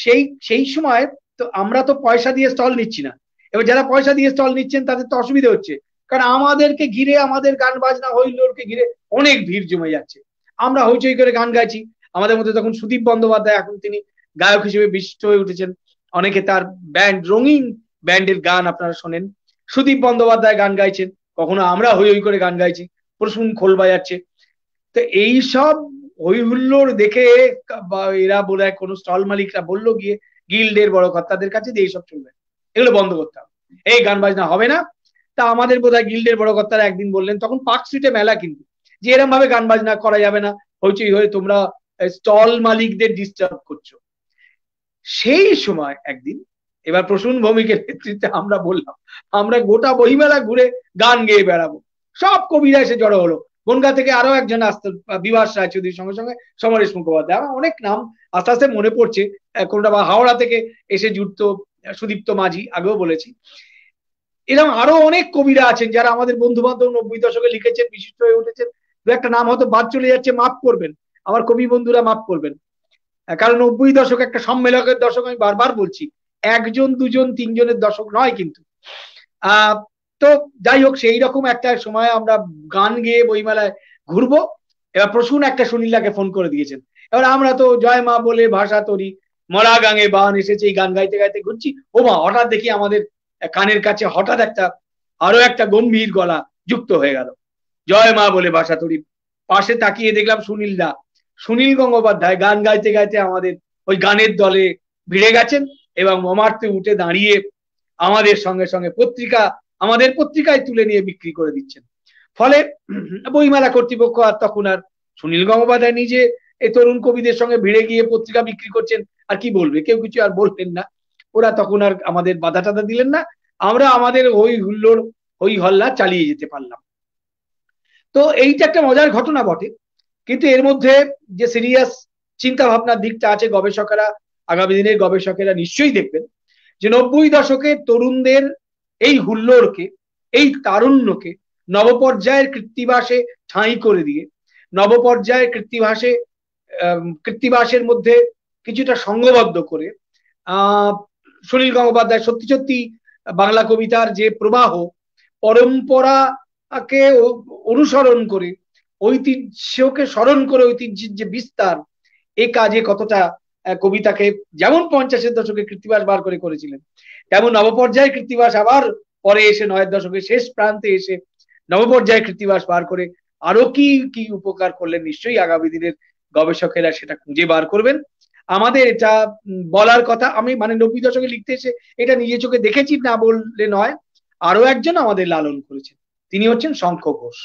Speaker 2: সেই সেই সময় তো আমরা তো পয়সা দিয়ে স্টল নিচ্ছি না। এবার যারা পয়সা দিয়ে স্টল নিচ্ছেন, তাদের তো অসুবিধা হচ্ছে। কারণ আমাদেরকে ঘিরে, আমাদের গান বাজনা হইলোরকে ঘিরে অনেক ভিড় জমে যাচ্ছে। আমরা হইচই করে গান গাইছি। আমাদের মধ্যে তখন সুদীপ বন্দ্যোপাধ্যায়, এখন তিনি গায়ক হিসেবে বিশিষ্ট হয়ে উঠেছেন। অনেকে তার ব্যান্ড রঙিন ব্যান্ডের গান আপনারা শোনেন। সুদীপ বন্দ্যোপাধ্যায় গান গাইছেন, কখনো আমরা হই হই করে গান গাইছি, প্রসূন খোল বাজাচ্ছে। তো এই সব হই হুল্লোড় দেখে এরা হয় কোনো স্টল মালিকরা বলল গিয়ে গিল্ডের বড় কর্তাদের কাছে যে এইসব চলবে, এগুলো বন্ধ করতে হবে। এই গান বাজনা হবে না। তা আমাদের বোধ হয় গিল্ডের বড় কর্তারা একদিন বললেন, তখন পার্ক স্ট্রিটে মেলা কিন্তু, যে এরম ভাবে গান বাজনা করা যাবে না, হইচই হয়ে তোমরা স্টল মালিকদের ডিস্টার্ব করছ। সেই সময় একদিন, এবার প্রসূন ভৌমিকের নেতৃত্বে আমরা বললাম, আমরা গোটা বইমেলা ঘুরে গান গেয়ে বেড়াবো। সব কবিরা এসে জড়ো হলো। বনগা থেকে আরও একজন আসতো, বিভাস রায়চৌধুরীর সঙ্গে সঙ্গে সমরেশ মুখোপাধ্যায়। আমার অনেক নাম আস্তে আস্তে মনে পড়ছে। কোনটা বা হাওড়া থেকে এসে জুটতো সুদীপ্ত মাঝি, আগেও বলেছি। এরকম আরও অনেক কবিরা আছেন যারা আমাদের বন্ধু বান্ধব নব্বই দশকে লিখেছেন, বিশিষ্ট হয়ে উঠেছেন। দু একটা নাম হয়তো বাদ চলে যাচ্ছে, মাফ করবেন। আমার কবি বন্ধুরা মাফ করবেন। কারণ নব্বই দশক একটা সম্মেলকের দশক আমি বারবার বলছি। একজন, দুজন, তিনজনের দশক নয় কিন্তু। তো যাই হোক, সেই রকম একটা সময় আমরা গান গেয়ে বইমেলায় ঘুরবো। এবার প্রসূন একটা সুনীলাকে ফোন করে দিয়েছেন। এবার আমরা তো জয় মা বলে ভাষা তরি, মরা গাঙে বান এসেছে, এই গান গাইতে গাইতে ঘুরছি। ও মা, হঠাৎ দেখি আমাদের কানের কাছে হঠাৎ একটা, আরও একটা গম্ভীর গলা যুক্ত হয়ে গেল। জয় মা বলে ভাষা তরি, পাশে তাকিয়ে দেখলাম সুনীল দা সুনীল গঙ্গোপাধ্যায় গান গাইতে গাইতে আমাদের ওই গানের দলে ভিড়ে গেছেন এবং মমার্তে উঠে দাঁড়িয়ে আমাদের সঙ্গে সঙ্গে পত্রিকা, আমাদের পত্রিকায় তুলে নিয়ে বিক্রি করে দিচ্ছেন। ফলে বইমেলা কর্তৃপক্ষ আর তখন আর সুনীল গঙ্গোপাধ্যায় নিজে এই তরুণ কবিদের সঙ্গে ভিড়ে গিয়ে পত্রিকা বিক্রি করছেন, আর কি বলবে? কেউ কিছু আর বললেন না। ওরা তখন আর আমাদের বাধা টাধা দিলেন না। আমরা আমাদের ওই হুল্লোড়, ওই হল্লা চালিয়ে যেতে পারলাম। তো এইটা একটা মজার ঘটনা বটে। কিন্তু এর মধ্যে যে সিরিয়াস চিন্তা ভাবনার দিকটা আছে গবেষকেরা, আগামী দিনের গবেষকেরা নিশ্চয়ই দেখবেন যে নব্বই দশকে তরুণদের এই হুল্লোড়কে, এই তারুণ্যকে নবপর্যায়ের কৃত্তিবাসে ঠাঁই করে দিয়ে, নবপর্যায়ের কৃত্তিবাসে কৃত্তিবাসের মধ্যে কিছুটা সংঘবদ্ধ করে সুনীল গঙ্গোপাধ্যায় সত্যি সত্যি বাংলা কবিতার যে প্রবাহ, পরম্পরাকে অনুসরণ করে ঐতিহ্যকে স্মরণ করে ঐতিহ্যের যে বিস্তার, এ কাজে কতটা কবিতাকে যেমন পঞ্চাশের দশকে কৃত্তিবাস বার করে করেছিলেন, তেমন নবপর্যায় কৃত্তিবাস আবার পরে এসে নয়ের দশকের শেষ প্রান্তে এসে নবপর্যায় কৃত্তিবাস বার করে আরও কি কি উপকার করলেন নিশ্চয়ই আগামী দিনের গবেষকেরা সেটা খুঁজে বার করবেন। আমাদের এটা বলার কথা, আমি মানে নব্বই দশকে লিখতে এসে এটা নিজে চোখে দেখেছি না বললে নয়, আরও একজন আমাদের লালন করেছেন। তিনি হচ্ছেন শঙ্খ ঘোষ।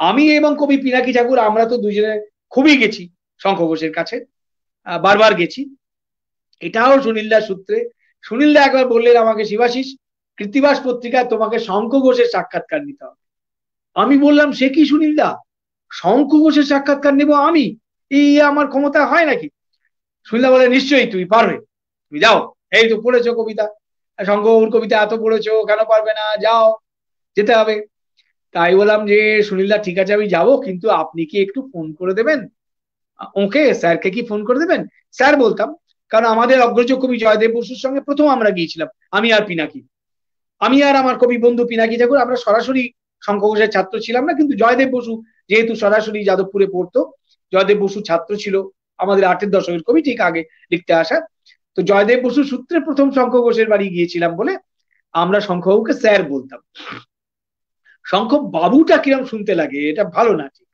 Speaker 2: আমি এবং কবি পিনাকি ঠাকুর, আমরা তো দুজনে খুবই গেছি শঙ্খ ঘোষের কাছে বারবার গেছি। এটাও সুনীলদার সূত্রে। সুনীলদা একবার বললেন আমাকে, শিবাশিস কৃত্তিবাস পত্রিকায় তোমাকে শঙ্খ ঘোষের সাক্ষাৎকার নিতে হবে। আমি বললাম, সে কি সুনীলদা? শঙ্খ ঘোষের সাক্ষাৎকার নেব আমি? এই আমার ক্ষমতা হয় নাকি? সুনীলদা বলে, নিশ্চয়ই তুমি পারবে। তুমি যাও। এই তো পড়েছো কবিতা। শঙ্কর কবিতা এত পড়েছো, কেন পারবে না? যাও। যেতে হবে। তাই বললাম যে, সুনীলদা, ঠিক আছে, আমি যাব, কিন্তু আপনি কি একটু ফোন করে দেবেন? ওকে, স্যারকে কি ফোন করে দেবেন? স্যার বলতাম, কারণ আমাদের অগ্রজ কবি জয়দেব বসুর সঙ্গে প্রথম আমরা গিয়েছিলাম, আমি আর পিনাকি। আমি আর আমার কবি বন্ধু পিনাকি ঠাকুর, আমরা সরাসরি শঙ্খ ঘোষের ছাত্র ছিলাম না, কিন্তু জয়দেব বসু যেহেতু সরাসরি যাদবপুরে পড়তো, জয়দেব বসু ছাত্র ছিল আমাদের আটের দশকের কবি, ঠিক আগে লিখতে আসা। তো জয়দেব বসু সূত্রে প্রথম শঙ্খ ঘোষের বাড়ি গিয়েছিলাম বলে আমরা শঙ্খবাবুকে স্যার বলতাম। শঙ্খ বাবুটা কিরম শুনতে লাগে, এটা ভালো না ঠিক।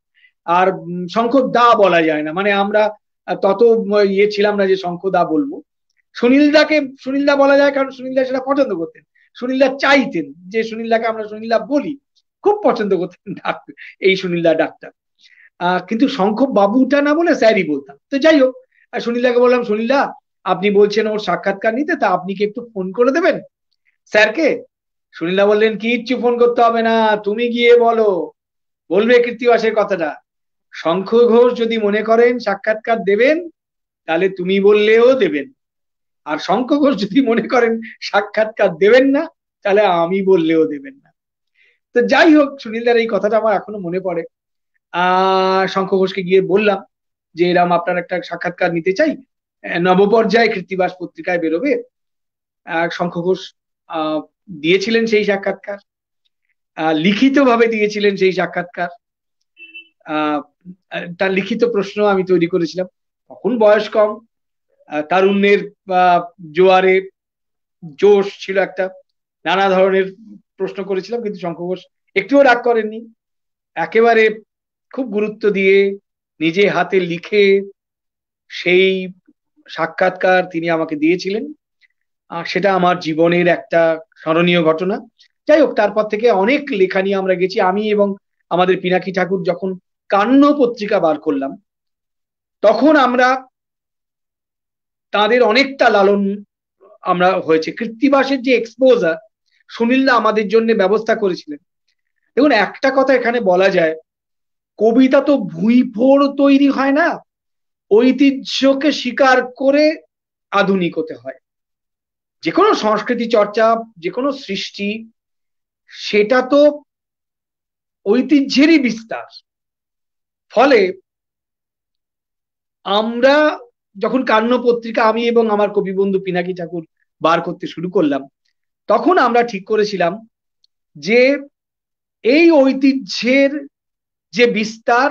Speaker 2: আর শঙ্খ দা বলা যায় না। মানে আমরা তত ইয়ে ছিলাম না যে শঙ্খ দা বলব। সুনীলদাকে সুনীলদা বলা যায় কারণ সুনীলদা সেটা পছন্দ করতেন। সুনীলদা চাইতেন যে সুনীলদাকে আমরা সুনীলদা বলি। খুব পছন্দ করতেন এই সুনীলদা ডাক্তার আহ কিন্তু শঙ্খ বাবুটা না বলে স্যারই বলতাম। তো যাই হোক, আর সুনীল দাকে বললাম সুনীলদা আপনি বলছেন ওর সাক্ষাৎকার নিতে, তা আপনি কি একটু ফোন করে দেবেন? স্যারকে সুনীলদা বললেন, কিচ্ছু ফোন করতে হবে না, তুমি গিয়ে বলো। বলবে কৃত্তিবাসের কথাটা। শঙ্খ ঘোষ যদি মনে করেন সাক্ষাৎকার দেবেন, তাহলে তুমি বললেও দেবেন। আর শঙ্খ ঘোষ যদি মনে করেন সাক্ষাৎকার দেবেন না, তাহলে আমি বললেও দেবেন না। তো যাই হোক, সুনীলদার এই কথাটা আমার এখনও মনে পড়ে। আহ, শঙ্খ ঘোষকে গিয়ে বললাম যে, এরম আপনার একটা সাক্ষাৎকার নিতে চাই। নবপর্যায়ে কৃত্তিবাস পত্রিকায় বেরোবে। শঙ্খ ঘোষ, আহ দিয়েছিলেন সেই সাক্ষাৎকার লিখিত ভাবে দিয়েছিলেন সেই সাক্ষাৎকার তার লিখিত প্রশ্ন আমি তৈরি করেছিলাম। তখন বয়স কম তারুণ্যের জোয়ারে জোশ ছিল একটা, নানা ধরনের প্রশ্ন করেছিলাম, কিন্তু শঙ্খ একটুও রাগ করেননি। একেবারে খুব গুরুত্ব দিয়ে নিজে হাতে লিখে সেই সাক্ষাৎকার তিনি আমাকে দিয়েছিলেন। সেটা আমার জীবনের একটা স্মরণীয় ঘটনা। যাই হোক, তারপর থেকে অনেক লেখা নিয়ে আমরা গেছি। আমি এবং আমাদের পিনাকি ঠাকুর যখন কান্ন পত্রিকা বার করলাম, তখন আমরা তাদের অনেকটা লালন আমরা হয়েছে। কৃত্তিবাসের যে এক্সপোজার সুনীলদা আমাদের জন্য ব্যবস্থা করেছিলেন। দেখুন, একটা কথা এখানে বলা যায়, কবিতা তো ভুইফোড় তৈরি হয় না, ঐতিহ্যকে স্বীকার করে আধুনিক হতে হয়। যে কোনো সংস্কৃতি চর্চা যে কোনো সৃষ্টি, সেটা তো ঐতিহ্যেরই বিস্তার। ফলে আমরা যখন কান্ন পত্রিকা আমি এবং আমার কবি বন্ধু পিনাকি ঠাকুর বার করতে শুরু করলাম, তখন আমরা ঠিক করেছিলাম যে এই ঐতিহ্যের যে বিস্তার,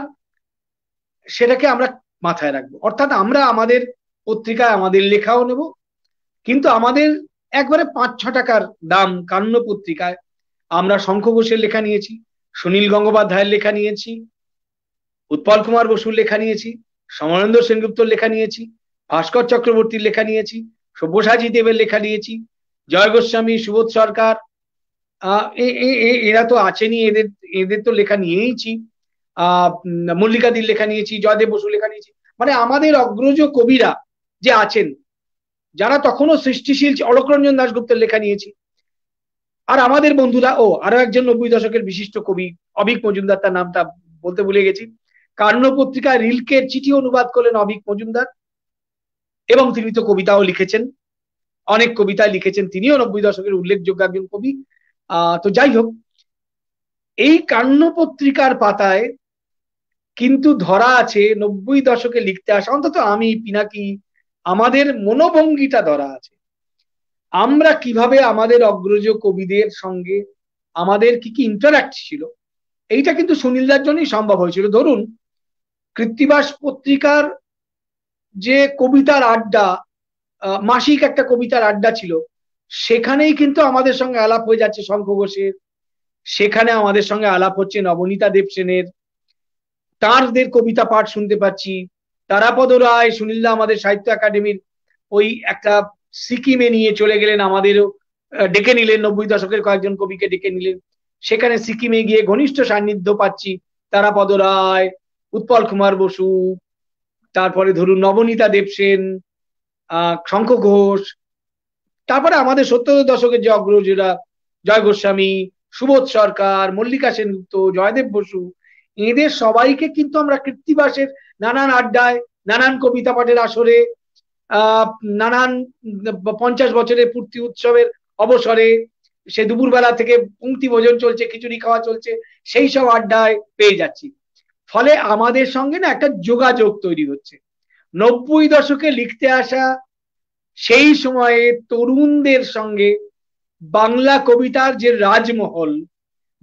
Speaker 2: সেটাকে আমরা মাথায় রাখব। অর্থাৎ আমরা আমাদের পত্রিকায়, আমাদের লেখাও নেব কিন্তু আমাদের একবারে পাঁচ, ছ টাকার দাম কান্ন পত্রিকায় আমরা শঙ্খ ঘোষের লেখা নিয়েছি, সুনীল গঙ্গোপাধ্যায়ের লেখা নিয়েছি, উৎপল কুমার বসুর লেখা নিয়েছি, সমরেন্দ্র সেনগুপ্তর লেখা নিয়েছি, ভাস্কর চক্রবর্তীর লেখা নিয়েছি, সব্যসাচী দেবের লেখা নিয়েছি, জয় গোস্বামী, সুবোধ সরকার এরা তো আছেনই, এদের এদের তো লেখা নিয়েইছি আহ মল্লিকাদির লেখা নিয়েছি, জয়দেব বসু লেখা নিয়েছি মানে আমাদের অগ্রজ কবিরা যে আছেন যারা তখনও সৃষ্টিশীল অলোকরঞ্জন দাশগুপ্তের লেখা নিয়েছি। আর আমাদের বন্ধুরা, ও আরও একজন নব্বই দশকের বিশিষ্ট কবি, অভিক মজুমদার, তার নামটা বলতে ভুলে গেছি। কার্ণ পত্রিকায় রিলকের চিঠি অনুবাদ করলেন অভিক মজুমদার এবং তিনি তো কবিতাও লিখেছেন। অনেক কবিতা লিখেছেন তিনিও নব্বই দশকের উল্লেখযোগ্য একজন কবি। আহ তো যাই হোক, এই কার্ণ পত্রিকার পাতায় কিন্তু ধরা আছে নব্বই দশকে লিখতে আসা, অন্তত আমি, পিনাকি আমাদের মনোভঙ্গিটা ধরা আছে। আমরা কীভাবে আমাদের অগ্রজ কবিদের সঙ্গে আমাদের কি কি ইন্টারাক্ট ছিল, এইটা কিন্তু সুনীলদার জন্যই সম্ভব হয়েছিল। ধরুন, কৃত্তিবাস পত্রিকার যে কবিতার আড্ডা মাসিক একটা কবিতার আড্ডা ছিল, সেখানেই কিন্তু আমাদের সঙ্গে আলাপ হয়ে যাচ্ছে শঙ্খ ঘোষের, সেখানে আমাদের সঙ্গে আলাপ হচ্ছে নবনীতা দেবসেনের, তাঁরদের কবিতা পাঠ শুনতে পাচ্ছি। তারাপদ রায় সুনীলদা আমাদের সাহিত্য একাডেমির ওই একটা সিকিমে নিয়ে চলে গেলেন, আমাদেরও ডেকে নিলেন, নব্বই দশকের কয়েকজন কবিকে ডেকে নিলেন। সেখানে সিকিমে গিয়ে ঘনিষ্ঠ সান্নিধ্য পাচ্ছি তারাপদ রায় উৎপল কুমার বসু, তারপরে ধরুন নবনীতা দেবসেন আহ, শঙ্খ ঘোষ, তারপরে আমাদের সত্তর দশকের যে অগ্রজরা জয় গোস্বামী, সুবোধ সরকার, মল্লিকা সেনগুপ্ত, জয়দেব বসু, এদের সবাইকে কিন্তু আমরা কৃত্তিবাসের নানান আড্ডায়, নানান কবিতা পাঠের আসরে নানান পঞ্চাশ বছরের পূর্তি উৎসবের অবসরে, সে দুপুরবেলা থেকে পঙ্ক্তি ভোজন চলছে, খিচুড়ি খাওয়া চলছে, সেই সব আড্ডায় পেয়ে যাচ্ছি। ফলে আমাদের সঙ্গে না একটা যোগাযোগ তৈরি হচ্ছে। নব্বই দশকে লিখতে আসা সেই সময়ে তরুণদের সঙ্গে বাংলা কবিতার যে রাজমহল,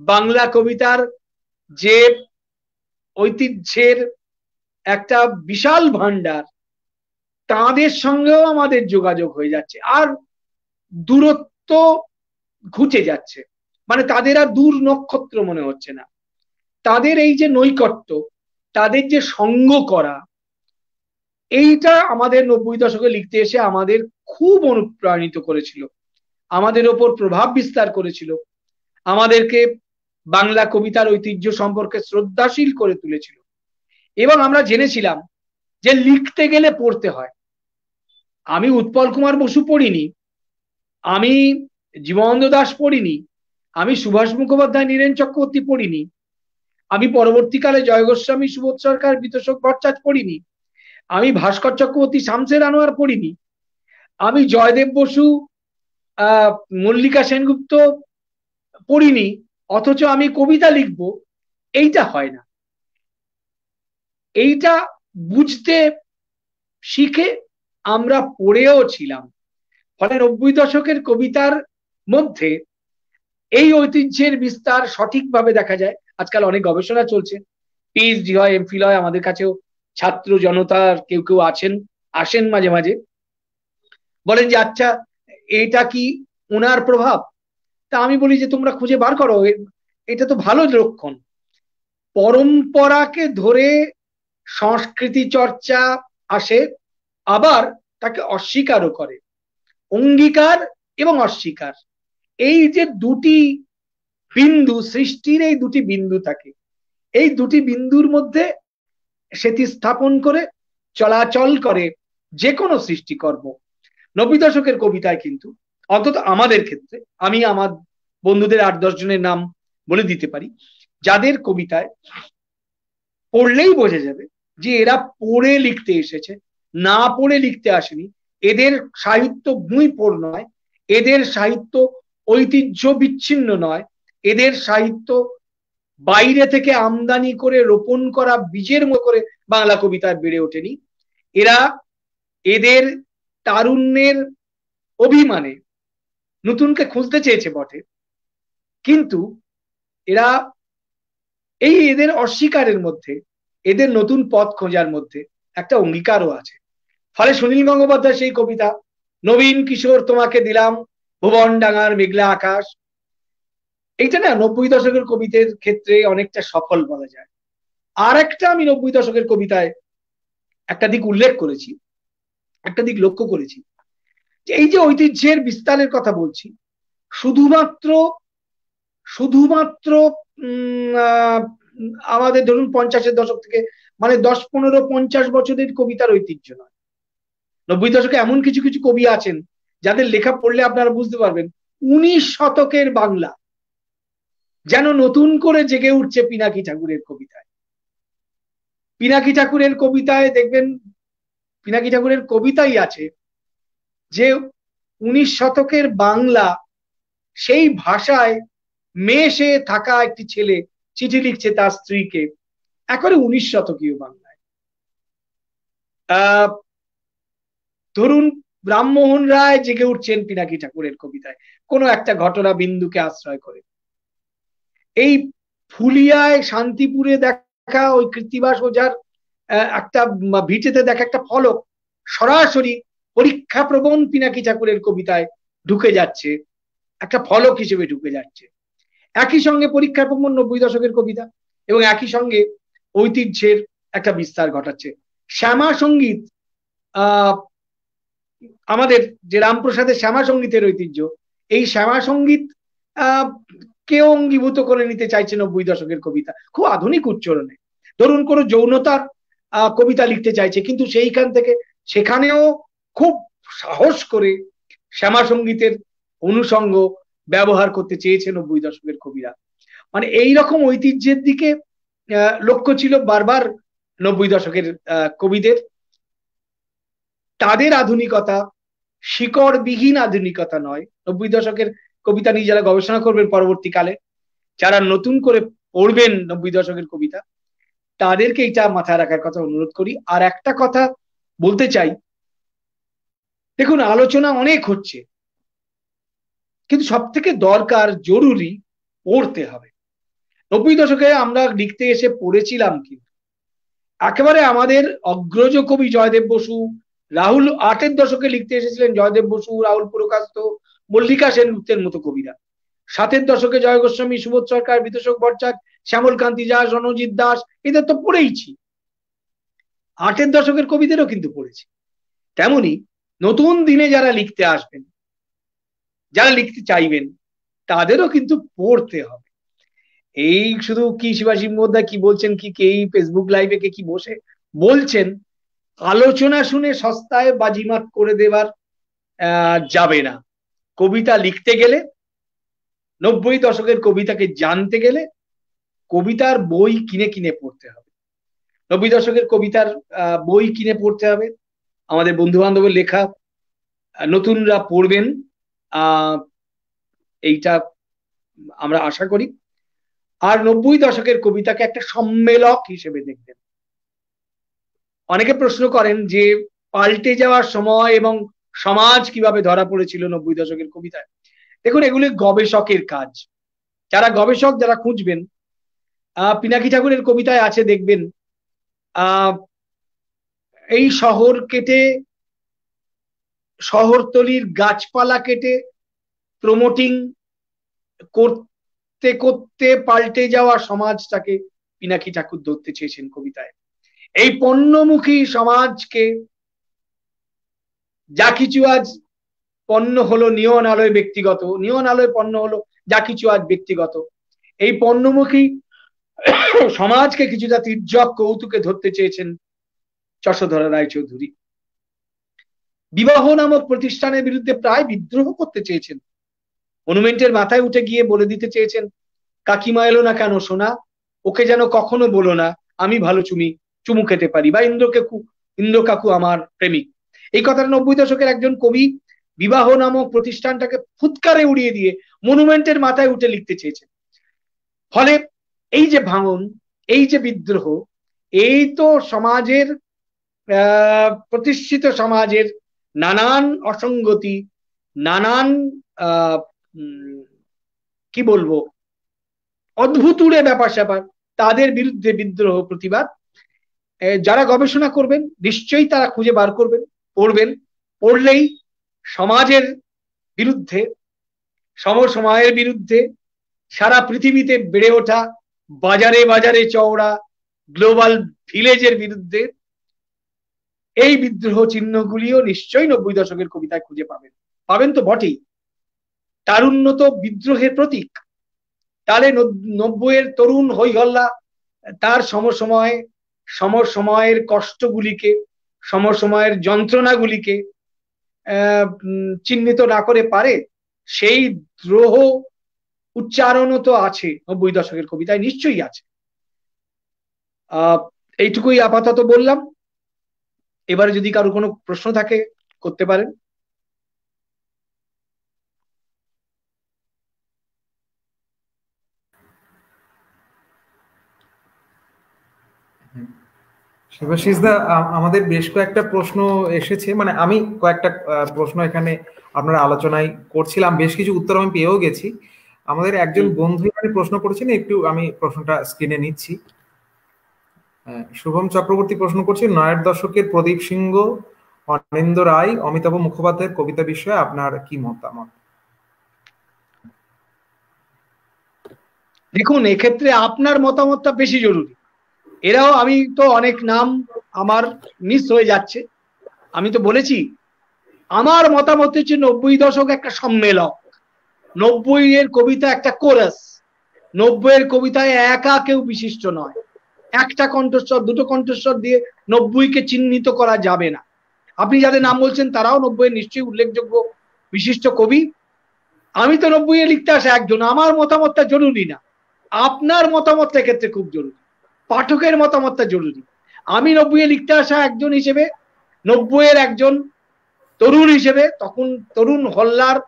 Speaker 2: বাংলা কবিতার যে ঐতিহ্যের একটা বিশাল ভান্ডার তাদের সঙ্গেও আমাদের যোগাযোগ হয়ে যাচ্ছে। আর দূরত্ব ঘুচে যাচ্ছে। মানে তাদের আর দূর নক্ষত্র মনে হচ্ছে না। তাদের এই যে নৈকট্য, তাদের যে সঙ্গ করা, এইটা আমাদের নব্বই দশকে লিখতে এসে আমাদের খুব অনুপ্রাণিত করেছিল। আমাদের ওপর প্রভাব বিস্তার করেছিল। আমাদেরকে বাংলা কবিতার ঐতিহ্য সম্পর্কে শ্রদ্ধাশীল করে তুলেছিল। এবং আমরা জেনেছিলাম যে লিখতে গেলে পড়তে হয়। আমি উৎপল কুমার বসু পড়িনি, আমি জীবনানন্দ দাস পড়িনি, আমি সুভাষ মুখোপাধ্যায়, নীরেন চক্রবর্তী পড়িনি, আমি পরবর্তীকালে জয় গোস্বামী, সুবোধ সরকার, বিতোষক ভট্টাচ পড়িনি, আমি ভাস্কর চক্রবর্তী, শামসের আনোয়ার পড়িনি, আমি জয়দেব বসু মল্লিকা সেনগুপ্ত পড়িনি, অথচ আমি কবিতা লিখব, এইটা হয় না। এইটা বুঝতে শিখে আমরা পড়েও ছিলাম। ফলে নব্বই দশকের কবিতার মধ্যে এই ঐতিহ্যের বিস্তার সঠিকভাবে দেখা যায়। আজকাল অনেক গবেষণা চলছে। পিএইচডি হয় এমফিল হয়, আমাদের কাছেও ছাত্র জনতার কেউ কেউ আছেন, আসেন মাঝে মাঝে। বলেন যে আচ্ছা এটা কি ওনার প্রভাব? তা আমি বলি যে, তোমরা খুঁজে বার করো। এটা তো ভালো লক্ষণ। পরম্পরাকে ধরে সংস্কৃতি চর্চা আসে, আবার তাকে অস্বীকারও করে। অঙ্গীকার এবং অস্বীকার। এই যে দুটি বিন্দু, সৃষ্টির এই দুটি বিন্দু থাকে, এই দুটি বিন্দুর মধ্যে সেটি স্থাপন করে, চলাচল করে যে কোনো সৃষ্টিকর্ম। নব্বই দশকের কবিতায় কিন্তু, অন্তত আমাদের ক্ষেত্রে, আমি আমার বন্ধুদের আট দশ জনের নাম বলে দিতে পারি, যাদের কবিতায় পড়লেই বোঝা যাবে যে এরা পড়ে লিখতে এসেছে, না পড়ে লিখতে আসেনি। এদের সাহিত্য বই পড় নয়, এদের সাহিত্য ঐতিহ্য বিচ্ছিন্ন নয়, এদের সাহিত্য বাইরে থেকে আমদানি করে রোপণ করা বীজের মতো করে বাংলা কবিতায় বেড়ে ওঠেনি। এরা এদের তারুণ্যের অভিমানে নতুনকে খুঁজতে চেয়েছে বটে। কিন্তু এরা এই এদের অস্বীকারের মধ্যে এদের নতুন পথ খোঁজার মধ্যে একটা অঙ্গীকারও আছে। ফলে সুনীল গঙ্গোপাধ্যায় সেই কবিতা, নবীন কিশোর, তোমাকে দিলাম ভুবন ডাঙার মেঘলা আকাশ। এইটা না নব্বই দশকের কবিতের ক্ষেত্রে অনেকটা সফল বলা যায়। আর একটা আমি নব্বই দশকের কবিতায় একটা দিক উল্লেখ করেছি, একটা দিক লক্ষ্য করেছি। যে এই যে ঐতিহ্যের বিস্তারের কথা বলছি, শুধুমাত্র শুধুমাত্র আমাদের ধরুন পঞ্চাশের দশক থেকে মানে দশ, পনেরো, পঞ্চাশ বছরের কবিতার ঐতিহ্য নয়। নব্বই দশকে এমন কিছু কিছু কবি আছেন, যাদের লেখা পড়লে আপনারা বুঝতে পারবেন, উনিশ শতকের বাংলা যেন নতুন করে জেগে উঠছে পিনাকি ঠাকুরের কবিতায়। পিনাকি ঠাকুরের কবিতায় দেখবেন, পিনাকি ঠাকুরের কবিতাই আছে যে উনিশ শতকের বাংলা সেই ভাষায় মেশে থাকা একটি ছেলে চিঠি লিখছে তার স্ত্রীকে। একবারে উনিশ শতকীয় বাংলায়। ধরুন রামমোহন রায় জেগে উঠছেন পিনাকি ঠাকুরের কবিতায়। কোনো একটা ঘটনা বিন্দুকে আশ্রয় করে। এই ফুলিয়ায় শান্তিপুরে দেখা ওই কৃত্তিবাস ওঝার একটা ভিটেতে দেখা একটা ফলক সরাসরি পরীক্ষা প্রবণ পিনাকি ঠাকুরের কবিতায় ঢুকে যাচ্ছে। একটা ফলক হিসেবে ঢুকে যাচ্ছে। একই সঙ্গে পরীক্ষা প্রবণ নব্বই দশকের কবিতা এবং একই সঙ্গে ঐতিহ্যের একটা বিস্তার ঘটাচ্ছে। শ্যামা সংগীত আমাদের যে রামপ্রসাদের শ্যামা সঙ্গীতের ঐতিহ্য, এই শ্যামা সংগীত কেউ অঙ্গীভূত করে নিতে চাইছে নব্বই দশকের কবিতা। খুব আধুনিক উচ্চারণে। ধরুন কোনো যৌনতার কবিতা লিখতে চাইছে, কিন্তু সেইখান থেকে সেখানেও খুব সাহস করে শ্যামা সঙ্গীতের অনুষঙ্গ ব্যবহার করতে চেয়েছে নব্বই দশকের কবিরা। মানে এই রকম ঐতিহ্যের দিকে লক্ষ্য ছিল বারবার নব্বই দশকের কবিদের। তাদের আধুনিকতা শিকড়বিহীন আধুনিকতা নয়। নব্বই দশকের কবিতা নিয়ে যারা গবেষণা করবেন পরবর্তীকালে, যারা নতুন করে পড়বেন নব্বই দশকের কবিতা, তাদেরকে এটা মাথায় রাখার কথা অনুরোধ করি। আর একটা কথা বলতে চাই। দেখুন, আলোচনা অনেক হচ্ছে। কিন্তু সব থেকে দরকার জরুরি পড়তে হবে। নব্বই দশকে আমরা লিখতে এসে পড়েছিলাম কিন্তু। একেবারে আমাদের অগ্রজ কবি জয়দেব বসু, রাহুল আটের দশকে লিখতে এসেছিলেন জয়দেব বসু, রাহুল পুরকাস্ত মল্লিকা সেনগুপ্তের মতো কবিরা। সাতের দশকে জয় গোস্বামী, সুবোধ সরকার, বিতোষক ভট্টাচার্য শ্যামল কান্তি দাস, রণজিৎ দাস, এদের তো পড়েইছি। আটের দশকের কবিদেরও কিন্তু পড়েছি। তেমনি নতুন দিনে যারা লিখতে আসবেন যারা লিখতে চাইবেন, তাদেরও কিন্তু পড়তে হবে। এই শুধু কি শিবাশী মোদ্দা কি বলছেন, কি কে ফেসবুক লাইভে কে কি বসে বলছেন, আলোচনা শুনে সস্তায় বাজিমাত করে দেবার যাবে না। কবিতা লিখতে গেলে, নব্বই দশকের কবিতাকে জানতে গেলে, কবিতার বই কিনে কিনে পড়তে হবে। নব্বই দশকের কবিতার বই কিনে পড়তে হবে। আমাদের বন্ধু বান্ধবের লেখা নতুনরা পড়বেন এইটা আমরা আশা করি। আর নব্বই দশকের কবিতাকে একটা সম্মেলক হিসেবে দেখবেন। অনেকে প্রশ্ন করেন যে, পাল্টে যাওয়ার সময় এবং সমাজ কীভাবে ধরা পড়েছিল নব্বই দশকের কবিতায়? দেখুন, এগুলি গবেষকের কাজ। যারা গবেষক, যারা খুঁজবেন পিনাকি ঠাকুরের কবিতায় আছে, দেখবেন এই শহর কেটে শহরতলির গাছপালা কেটে প্রমোটিং করতে করতে পাল্টে যাওয়া সমাজটাকে পিনাকি ঠাকুর ধরতে চেয়েছেন কবিতায়। এই পণ্যমুখী সমাজকে যা কিছু আজ পণ্য হলো নিয়ন আলোয় ব্যক্তিগত নিয়ন আলোয় পণ্য হলো যা কিছু আজ ব্যক্তিগত। এই পণ্যমুখী সমাজকে কিছুটা তির্যক কৌতুকে ধরতে চেয়েছেন যশোধরা রায়চৌধুরী। বিবাহ নামক প্রতিষ্ঠানের বিরুদ্ধে প্রায় বিদ্রোহ করতে চেয়েছেন। মনুমেন্টের মাথায় উঠে গিয়ে বলে দিতে চেয়েছেন, কাকিমা এলো না কেন সোনা? ওকে যেন কখনো বলো না, আমি ভালো চুমি, চুমু খেতে পারি বা ইন্দ্র কাকু ইন্দ্র কাকু আমার প্রেমিক। এই কথাটা নব্বই দশকের একজন কবি বিবাহ নামক প্রতিষ্ঠানটাকে ফুৎকারে উড়িয়ে দিয়ে মনুমেন্টের মাথায় উঠে লিখতে চেয়েছেন। ফলে এই যে ভাঙন, এই যে বিদ্রোহ, এই তো সমাজের প্রতিষ্ঠিত সমাজের নানান অসঙ্গতি, নানান কি বলব অদ্ভুতুরে ব্যাপার স্যাপার, তাদের বিরুদ্ধে বিদ্রোহ প্রতিবাদ। যারা গবেষণা করবেন, নিশ্চয়ই তারা খুঁজে বার করবেন, পড়বেন। পড়লেই সমাজের বিরুদ্ধে সমসময়ের বিরুদ্ধে, সারা পৃথিবীতে বেড়ে ওঠা বাজারে বাজারে চওড়া গ্লোবাল ভিলেজের বিরুদ্ধে এই বিদ্রোহ চিহ্নগুলিও নিশ্চয়ই নব্বই দশকের কবিতায় খুঁজে পাবেন। পাবেন তো বটেই। তারুণ্যত বিদ্রোহের প্রতীক। তাহলে নব্বইয়ের তরুণ হইহল্লা তার সমসময়, সমসময়ের কষ্টগুলিকে, সমসময়ের যন্ত্রণাগুলিকে চিহ্নিত না করে পারে, সেই দ্রোহ উচ্চারণও তো আছে, নব্বই দশকের কবিতায় নিশ্চয়ই আছে। আহ, এইটুকুই আপাতত বললাম। এবারে যদি কারও কোনো প্রশ্ন থাকে করতে পারেন।
Speaker 1: আমাদের বেশ কয়েকটা প্রশ্ন এসেছে। মানে আমি কয়েকটা প্রশ্ন এখানে আপনারা আলোচনায় করছিলাম। বেশ কিছু উত্তর আমি পেয়েও গেছি। আমাদের একজন বন্ধু প্রশ্ন করেছেন একটু আমি প্রশ্নটা স্ক্রিনে নিচ্ছি। শুভম চক্রবর্তী প্রশ্ন করছি, নয়ের দশকের প্রদীপ সিংহ, অনিন্দ রায়, অমিতাভ মুখোপাধ্যায়ের কবিতা বিষয়ে আপনার কি মতামত?
Speaker 2: দেখুন, এক্ষেত্রে আপনার মতামতটা বেশি জরুরি। এরাও, আমি তো অনেক নাম আমার মিস হয়ে যাচ্ছে। আমি তো বলেছি, আমার মতামত হচ্ছে নব্বই দশক একটা সম্মেলক। নব্বই এর কবিতা একটা কোরাস। নব্বই এর কবিতায় একা কেউ বিশিষ্ট নয়। একটা কণ্ঠস্বর, দুটো কণ্ঠস্বর দিয়ে নব্বইকে চিহ্নিত করা যাবে না। আপনি যাদের নাম বলছেন, তারাও নব্বই নিশ্চয়ই উল্লেখযোগ্য বিশিষ্ট কবি। আমি তো নব্বই এ লিখতে আসা একজন, আমার মতামতটা জরুরি না। আপনার মতামতটা ক্ষেত্রে খুব জরুরি। পাঠকের মতামতটা জরুরি। আমি নব্বই লিখতে আসা একজন হিসেবে, নব্বইয়ের একজন তরুণ হিসেবে, তখন তরুণ হল্লার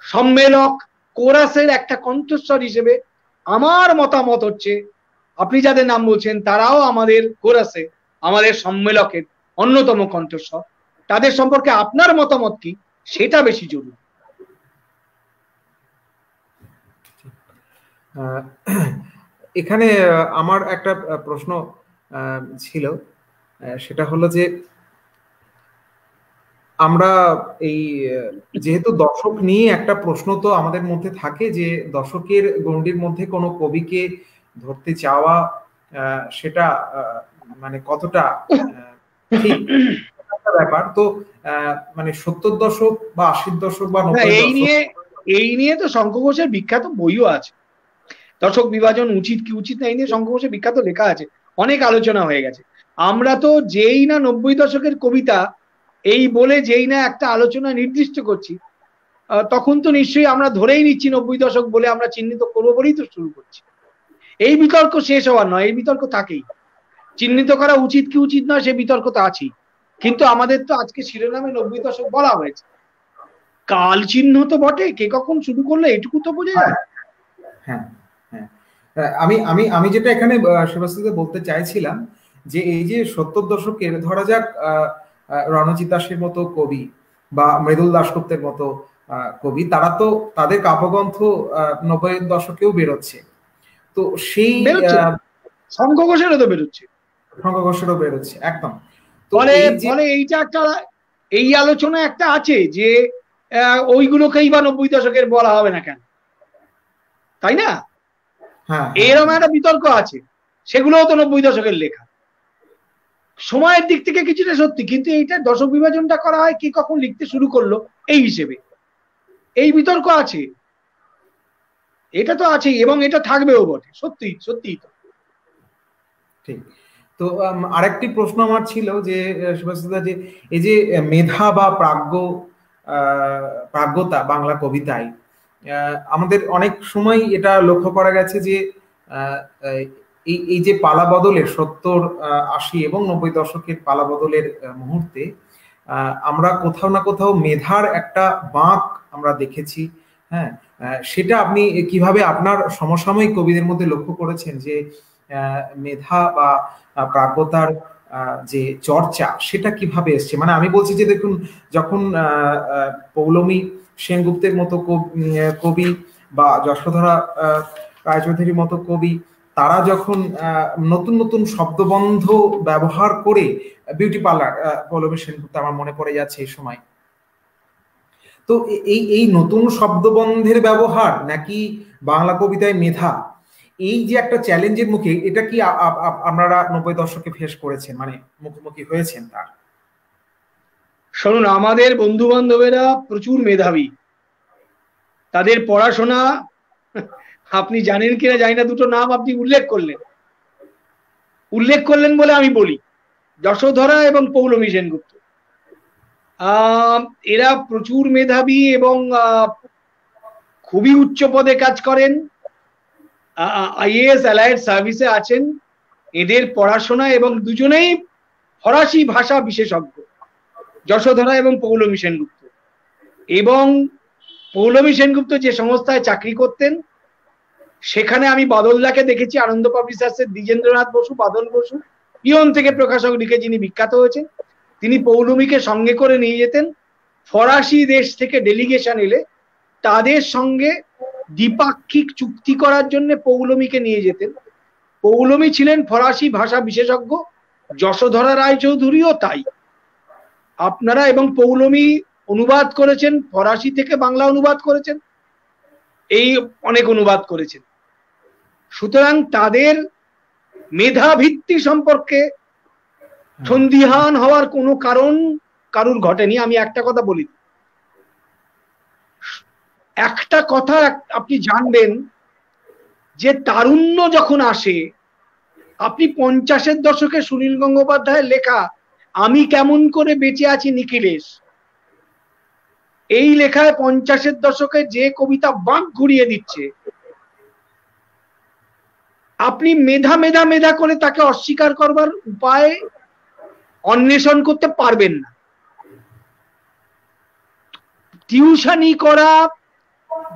Speaker 2: সম্মেলক, কোরাসের একটা কণ্ঠস্বর হিসেবে, আমার মতামত হচ্ছে আপনি যাদের নাম বলছেন, তারাও আমাদের কোরাসে, আমাদের সম্মেলকের অন্যতম কণ্ঠস্বর। তাদের সম্পর্কে আপনার মতামত কি? সেটা বেশি জরুরি।
Speaker 1: এখানে আমার একটা প্রশ্ন ছিল। সেটা হলো যে, আমরা এই যেহেতু দর্শক নিয়ে একটা প্রশ্ন তো আমাদের মধ্যে থাকে যে, দর্শকের গণ্ডির মধ্যে কোনো কবিকে ধরতে চাওয়া সেটা মানে কতটা ঠিক ব্যাপার। তো মানে সত্তর দশক বা আশির দশক বা
Speaker 2: এই নিয়ে এই নিয়ে তো শঙ্খ ঘোষের বিখ্যাত বইও আছে। দর্শক বিভাজন উচিত কি উচিত না এই নিয়ে শঙ্খ ঘোষের বিখ্যাত লেখা আছে। অনেক আলোচনা হয়ে গেছে। আমরা তো যেই না নব্বই দশকের কবিতা এই বলে যেই না একটা আলোচনা নির্দিষ্ট করছি তখন তো নিশ্চয়ই আমরা ধরেই নিচ্ছি নব্বই দশক বলে আমরা চিহ্নিত করব বলেই তো শুরু করছি। এই বিতর্ক শেষ হওয়ার নয়, এই বিতর্ক থাকেই। চিহ্নিত করা উচিত কি উচিত নয়, সে বিতর্ক তো আছেই। কিন্তু আমাদের তো আজকে শিরোনামে নব্বই দশক বলা হয়েছে। কাল চিহ্ন তো বটে, কে কখন শুরু করল এটুকু তো বোঝা যায়।
Speaker 1: হ্যাঁ আমি আমি আমি যেটা এখানে সেবাস্তিতে বলতে চাইছিলাম, যে এই যে সত্তর দশকের, ধরা যাক রণজিৎ দাসের মতো কবি বা মৃদুল দাসগুপ্তের মতো কবি, তারা তো তাদের কাব্যগ্রন্থ নব্বই দশকেও বেরোচ্ছে। তো সেই
Speaker 2: ঘোষেরও তো বেরোচ্ছে।
Speaker 1: ঘোষেরও বেরোচ্ছে একদম।
Speaker 2: ফলে ফলে এইটা একটা এই আলোচনা একটা আছে যে ওইগুলোকেই বা নব্বই দশকের বলা হবে না কেন? তাই না?
Speaker 1: হ্যাঁ,
Speaker 2: এরকম একটা বিতর্ক আছে সেগুলোও তো নব্বই দশকের লেখা। সময়ের দিক থেকে কিছুটা সত্যি কিন্তু এইটা দশক বিভাজনটা করা হয় কি কখন লিখতে শুরু করল এই হিসেবে। এই বিতর্ক আছে। এটা তো আছেই এবং এটা থাকবেও বটে সত্যি সত্যি তো।
Speaker 1: ঠিক। তো আরেকটি প্রশ্ন আমার ছিল যে সুভাষদা যে এই যে মেধা বা প্রাজ্ঞ প্রাজ্ঞতা, বাংলা কবিতায় আমাদের অনেক সময় এটা লক্ষ্য করা গেছে যে এই এই যে পালা বদলের সত্তর আশি এবং নব্বই দশকের পালা বদলের মুহূর্তে আমরা কোথাও না কোথাও মেধার একটা বাঁক আমরা দেখেছি হ্যাঁ? সেটা আপনি কীভাবে আপনার সমসাময়িক কবিদের মধ্যে লক্ষ্য করেছেন যে মেধা বা প্রাজ্ঞতার যে চর্চা, সেটা কীভাবে এসছে? মানে আমি বলছি যে দেখুন, যখন পৌলমী সেনগুপ্তের মতো কবি বা যশোধরা রায়চৌধুরীর মতো কবি, তারা যখন নতুন নতুন শব্দবন্ধ ব্যবহার করে, বিউটি পার্লার পৌলমী সেনগুপ্ত, আমার মনে পড়ে যাচ্ছে এই সময় তো এই এই নতুন শব্দবন্ধের ব্যবহার নাকি বাংলা কবিতায় মেধা, এই যে একটা চ্যালেঞ্জের মুখে এটা কি আপনারা নব্বই দশকে ফেস করেছেন মানে মুখোমুখি হয়েছেন তার?
Speaker 2: শুনুন, আমাদের বন্ধু বান্ধবেরা প্রচুর মেধাবী। তাদের পড়াশোনা, আপনি জানেন কিনা জানি না, দুটো নাম আপনি উল্লেখ করলেন। উল্লেখ করলেন বলে আমি বলি, যশোধরা এবং পৌলমী সেনগুপ্ত। এরা প্রচুর মেধাবী এবং খুবই উচ্চ পদে কাজ করেন। আইএএস অ্যালায়েড সার্ভিসে আছেন। এদের পড়াশোনা এবং দুজনেই ফরাসি ভাষা বিশেষজ্ঞ। যশোধরা এবং পৌলমী সেনগুপ্ত। এবং পৌলমী সেনগুপ্ত যে সংস্থায় চাকরি করতেন, সেখানে আমি বাদলদাকে দেখেছি, আনন্দ পাবলিশার্সের দ্বিজেন্দ্রনাথ বসু, বাদল বসু, পিয়ন থেকে প্রকাশক লিখে যিনি বিখ্যাত হয়েছেন। তিনি পৌলমীকে সঙ্গে করে নিয়ে যেতেন। ফরাসি দেশ থেকে ডেলিগেশন এলে তাদের সঙ্গে দ্বিপাক্ষিক চুক্তি করার জন্য পৌলমীকে নিয়ে যেতেন। পৌলমী ছিলেন ফরাসি ভাষা বিশেষজ্ঞ, যশোধরা রায়চৌধুরীও তাই। আপনারা এবং পৌলমী অনুবাদ করেছেন, ফরাসি থেকে বাংলা অনুবাদ করেছেন, এই অনেক অনুবাদ করেছেন। সুতরাং তাদের মেধাভিত্তি সম্পর্কে সন্দিহান হওয়ার কোনো কারণ কারুর ঘটেনি, আমি একটা কথা বলি। একটা কথা আপনি জানবেন যে তারুণ্য যখন আসে, আপনি পঞ্চাশের দশকে সুনীল গঙ্গোপাধ্যায়ের লেখা, আমি কেমন করে বেঁচে আছি নিখিলেশ? এই লেখায় পঞ্চাশের দশকে যে কবিতা বাঁক ঘুরিয়ে দিচ্ছে, আপনি মেধা মেধা মেধা করে তাকে অস্বীকার করবার উপায় অন্বেষণ করতে পারবেন না। টিউশানি করা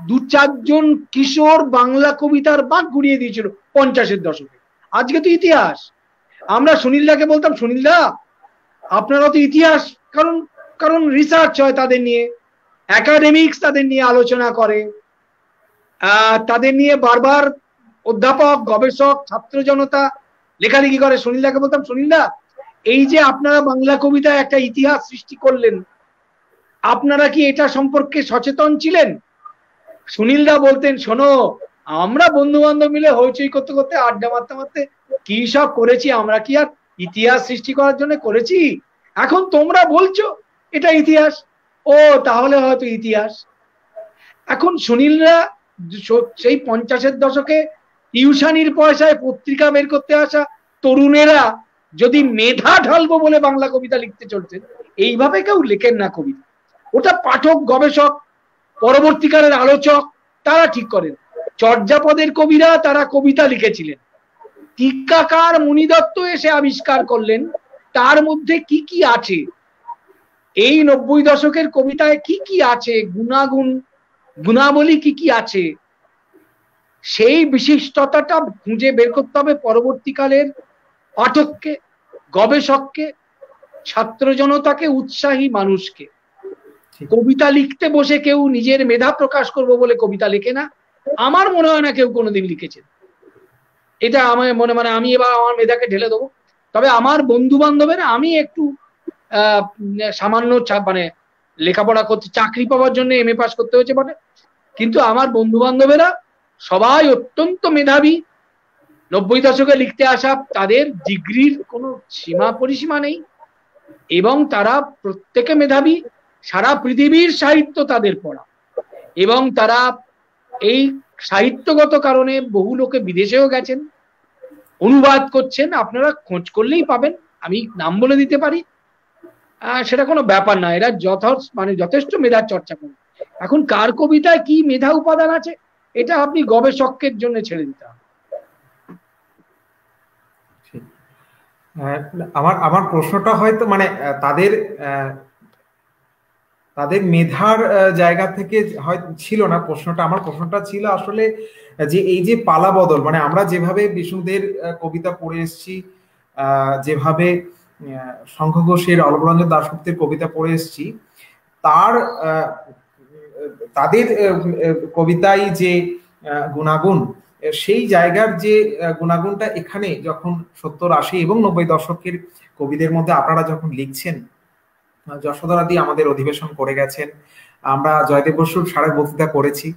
Speaker 2: দু চারজন কিশোর বাংলা কবিতার বাঘ ঘুরিয়ে দিয়েছিল পঞ্চাশের দশকে। আজকে তো ইতিহাস। আমরা সুনীলদাকে বলতাম, সুনীলদা, আপনারা তো ইতিহাস, কারণ কারণ রিসার্চ হয় তাদের নিয়ে একাডেমিক্স তাদের নিয়ে আলোচনা করে। তাদের নিয়ে বারবার অধ্যাপক, গবেষক, ছাত্র জনতা লেখালেখি করে। সুনীলদাকে বলতাম, সুনীলদা এই যে আপনারা বাংলা কবিতায় একটা ইতিহাস সৃষ্টি করলেন, আপনারা কি এটা সম্পর্কে সচেতন ছিলেন? সুনীলদা বলতেন, শোনো, আমরা বন্ধু বান্ধব মিলে হইচই করতে করতে, আড্ডা মারতে মারতে কি সব করেছি, আমরা কি আর ইতিহাস সৃষ্টি করার জন্য করেছি? এখন তোমরা বলছো এটা ইতিহাস। ও, তাহলে হয়তো ইতিহাস। এখন সুনীলরা সেই পঞ্চাশের দশকে টিউশানির পয়সায় পত্রিকা বের করতে আসা তরুণেরা যদি মেধা ঢালবো বলে বাংলা কবিতা লিখতে চলছেন, এইভাবে কেউ লেখেন না কবিতা। ওটা পাঠক, গবেষক পরবর্তীকালের আলোচক, তারা ঠিক করেন। চর্যাপদের কবিরা তারা কবিতা লিখেছিলেন। টিকাকার মুনিদত্ত এসে আবিষ্কার করলেন, তার মধ্যে কি কি আছে? এই নব্বই দশকের কবিতায় কি কি আছে? গুণাগুণ, গুণাবলী কি কি আছে? সেই বিশিষ্টতাটা খুঁজে বের করতে হবে পরবর্তীকালের পাঠককে গবেষককে ছাত্র জনতাকে উৎসাহী মানুষকে। কবিতা লিখতে বসে কেউ নিজের মেধা প্রকাশ করব বলে কবিতা লেখে না। আমার মনে হয় না কেউ কোনোদিন লিখেছেন এটা আমার মনে মানে আমি এবার আমার মেধাকে ঢেলে দেবো। তবে আমার বন্ধু বান্ধবেরা আমি একটু সামান্য মানে লেখাপড়া করতে চাকরি পাওয়ার জন্য এম এ পাস করতে হয়েছে বটে। কিন্তু আমার বন্ধু বান্ধবেরা সবাই অত্যন্ত মেধাবী। নব্বই দশকে লিখতে আসা তাদের ডিগ্রির কোনো সীমা পরিসীমা নেই এবং তারা প্রত্যেকে মেধাবী, সারা পৃথিবীর সাহিত্য তাদের পড়া এবং তারা এই সাহিত্যগত কারণে বহু লোকে বিদেশেও গেছেন। অনুবাদ করছেন, আপনারা খোঁজ করলেই পাবেন, আমি নাম বলে দিতে পারি। সেটা কোনো ব্যাপার না, এরা যথ মানে যথেষ্ট মেধার চর্চা করেন এখন কার কবিতায় কি মেধা উপাদান আছে, এটা আপনি গবেষকের জন্য ছেড়ে দিতে হবে।
Speaker 1: আমার আমার প্রশ্নটা হয়তো মানে তাদের তাদের মেধার জায়গা থেকে হয় ছিল না প্রশ্নটা, আমার প্রশ্নটা ছিল আসলে, যে এই যে পালা বদল মানে আমরা যেভাবে বিষ্ণুদের কবিতা পড়ে এসেছি যেভাবে শঙ্খ ঘোষের অলবরঞ্জন দাশগুপ্তের কবিতা পড়ে এসেছি, তার তাদের কবিতায় যে গুণাগুণ সেই জায়গার যে গুণাগুণটা এখানে যখন সত্তর, আশি এবং নব্বই দশকের কবিদের মধ্যে আপনারা যখন লিখছেন যশোধরাদি আমাদের অধিবেশন করে গেছেন, আমরা জয়দেব বসুর সারা বক্তৃতা করেছি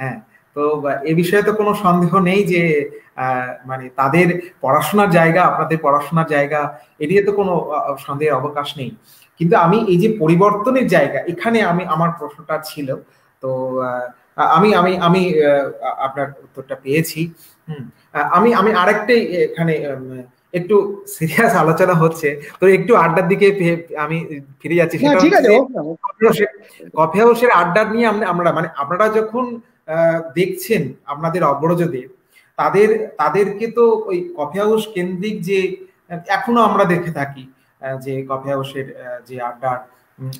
Speaker 1: হ্যাঁ তো এ বিষয়ে তো কোনো সন্দেহ নেই যে মানে তাদের পড়াশোনার জায়গা, আপনাদের পড়াশোনার জায়গা এদিকে তো কোনো সন্দেহের অবকাশ নেই। কিন্তু আমি এই যে পরিবর্তনের জায়গা, এখানে আমি, আমার প্রশ্নটা ছিল, তো আমি আমি আমি আপনার উত্তরটা পেয়েছি। আমি আমি আরেকটাই এখানে একটু সিরিয়াস আলোচনা হচ্ছে। তো একটু আড্ডার দিকে আমি ফিরে যাচ্ছি। কফি হাউসের আড্ডা নিয়ে আমরা মানে আপনারা যখন দেখছেন আপনাদের অগ্রজদের তাদের তাদেরকে তো ওই কফি হাউস কেন্দ্রিক যে এখনও আমরা দেখে থাকি যে কফি হাউসের যে আড্ডার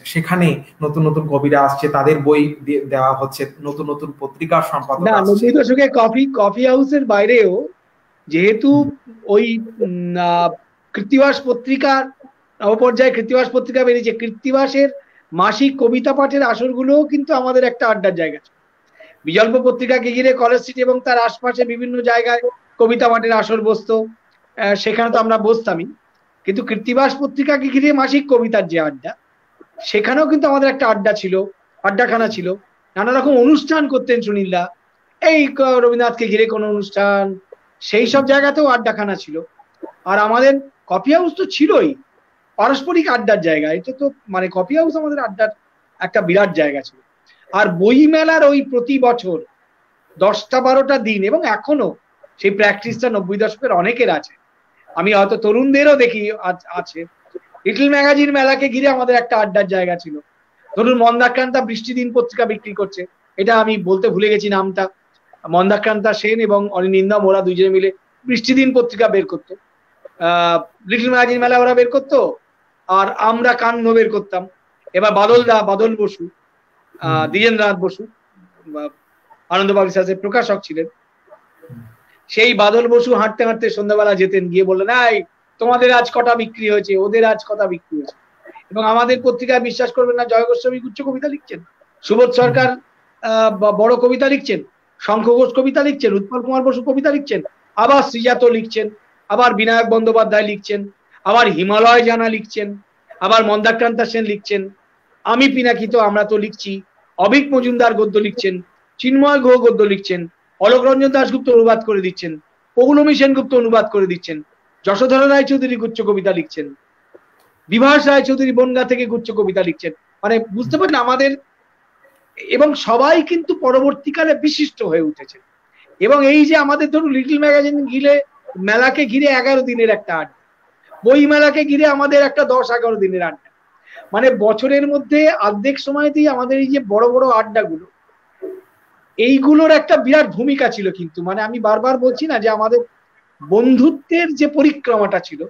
Speaker 1: সেখানে নতুন নতুন কবিরা আসছে তাদের বই দেওয়া হচ্ছে নতুন নতুন পত্রিকার সম্পাদক
Speaker 2: না নব্বই দশকে কফি কফি হাউসের বাইরেও যেহেতু ওই কৃত্তিবাস পত্রিকার নবপর্যায়ে কৃত্তিবাস পত্রিকা বেরিয়েছে কৃত্তিবাসের মাসিক কবিতা পাঠের আসরগুলোও কিন্তু আমাদের একটা আড্ডার জায়গা বিজল্প পত্রিকাকে ঘিরে কলেজ স্ট্রিট এবং তার আশপাশে বিভিন্ন জায়গায় কবিতা পাঠের আসর বসতো সেখানে তো আমরা বসতামই। কিন্তু কৃত্তিবাস পত্রিকাকে ঘিরে মাসিক কবিতার যে আড্ডা সেখানেও কিন্তু আমাদের একটা আড্ডা ছিল, আড্ডাখানা ছিল। নানা রকম অনুষ্ঠান করতেন সুনীলদা। এই রবীন্দ্রনাথকে ঘিরে কোনো অনুষ্ঠান, সেই সব জায়গাতেও আড্ডাখানা ছিল। আর আমাদের কফি হাউস তো ছিলই। পারস্পরিক আড্ডার জায়গা। এটা তো মানে কফি হাউস আমাদের আড্ডার একটা বিরাট জায়গা ছিল। আর বই মেলার ওই প্রতি বছর দশটা বারোটা দিন, এবং এখনও সেই প্র্যাকটিসটা নব্বই দশকের অনেকের আছে। আমি হয়তো তরুণদেরও দেখি আছে। লিটল ম্যাগাজিন মেলাকে ঘিরে আমাদের একটা আড্ডার জায়গা ছিল। ধরুন মন্দাক্রান্তা বৃষ্টি দিন পত্রিকা বিক্রি করছে। এটা আমি বলতে ভুলে গেছি নামটা। মন্দাক্রান্তা সেন এবং অনিন্দা মোরা দুজনে মিলে বৃষ্টি দিন পত্রিকা বের করতো। লিটল ম্যাগাজিন মেলা ওরা বের করতো আর আমরা কান্ন বের করতাম। এবার বাদল দা বাদল বসু দ্বিজেন্দ্রনাথ বসু আনন্দ বাগিচাসের প্রকাশক ছিলেন। সেই বাদল বসু হাঁটতে হাঁটতে সন্ধ্যাবেলা যেতেন গিয়ে বললেন এই তোমাদের আজ কটা বিক্রি হয়েছে? ওদের আজ কটা বিক্রি হয়েছে? এবং আমাদের পত্রিকায় বিশ্বাস করবেন না, জয় গোস্বামী উচ্চ কবিতা লিখছেন। সুবোধ সরকার বড় কবিতা লিখছেন। শঙ্খ ঘোষ কবিতা লিখছেন। উৎপল কুমার বসু কবিতা লিখছেন। আবার শ্রীজাত লিখছেন। আবার বিনায়ক বন্দ্যোপাধ্যায় লিখছেন। আবার হিমালয় জানা লিখছেন। আবার মন্দাক্রান্তা সেন লিখছেন। আমি পিনাকিত আমরা তো লিখছি। অভিক মজুমদার গদ্য লিখছেন। চিন্ময় ঘোষ গদ্য লিখছেন। অলোক রঞ্জন দাসগুপ্ত অনুবাদ করে দিচ্ছেন। পৌলমী সেনগুপ্ত অনুবাদ করে দিচ্ছেন। যশোধর রায় চৌধুরী গুচ্ছ কবিতা লিখছেন। বিভাস রায় চৌধুরী বনগা থেকে গুচ্ছ কবিতা লিখছেন। মানে বুঝতে পারেন আমাদের এবং সবাই কিন্তু পরবর্তীকালে বিশিষ্ট হয়ে উঠেছে এবং এই যে আমাদের ধরুন লিটল ম্যাগাজিন ঘিরে মেলাকে ঘিরে এগারো দিনের একটা আড্ডা, বই মেলাকে ঘিরে আমাদের একটা দশ এগারো দিনের আড্ডা। মানে বছরের মধ্যে অর্ধেক সময়তেই আমাদের এই যে বড় বড় আড্ডাগুলো, এইগুলোর একটা বিরাট ভূমিকা ছিল কিন্তু। মানে আমি বারবার বলছি না যে আমাদের বন্ধুত্বের যে পরিক্রমাটা ছিল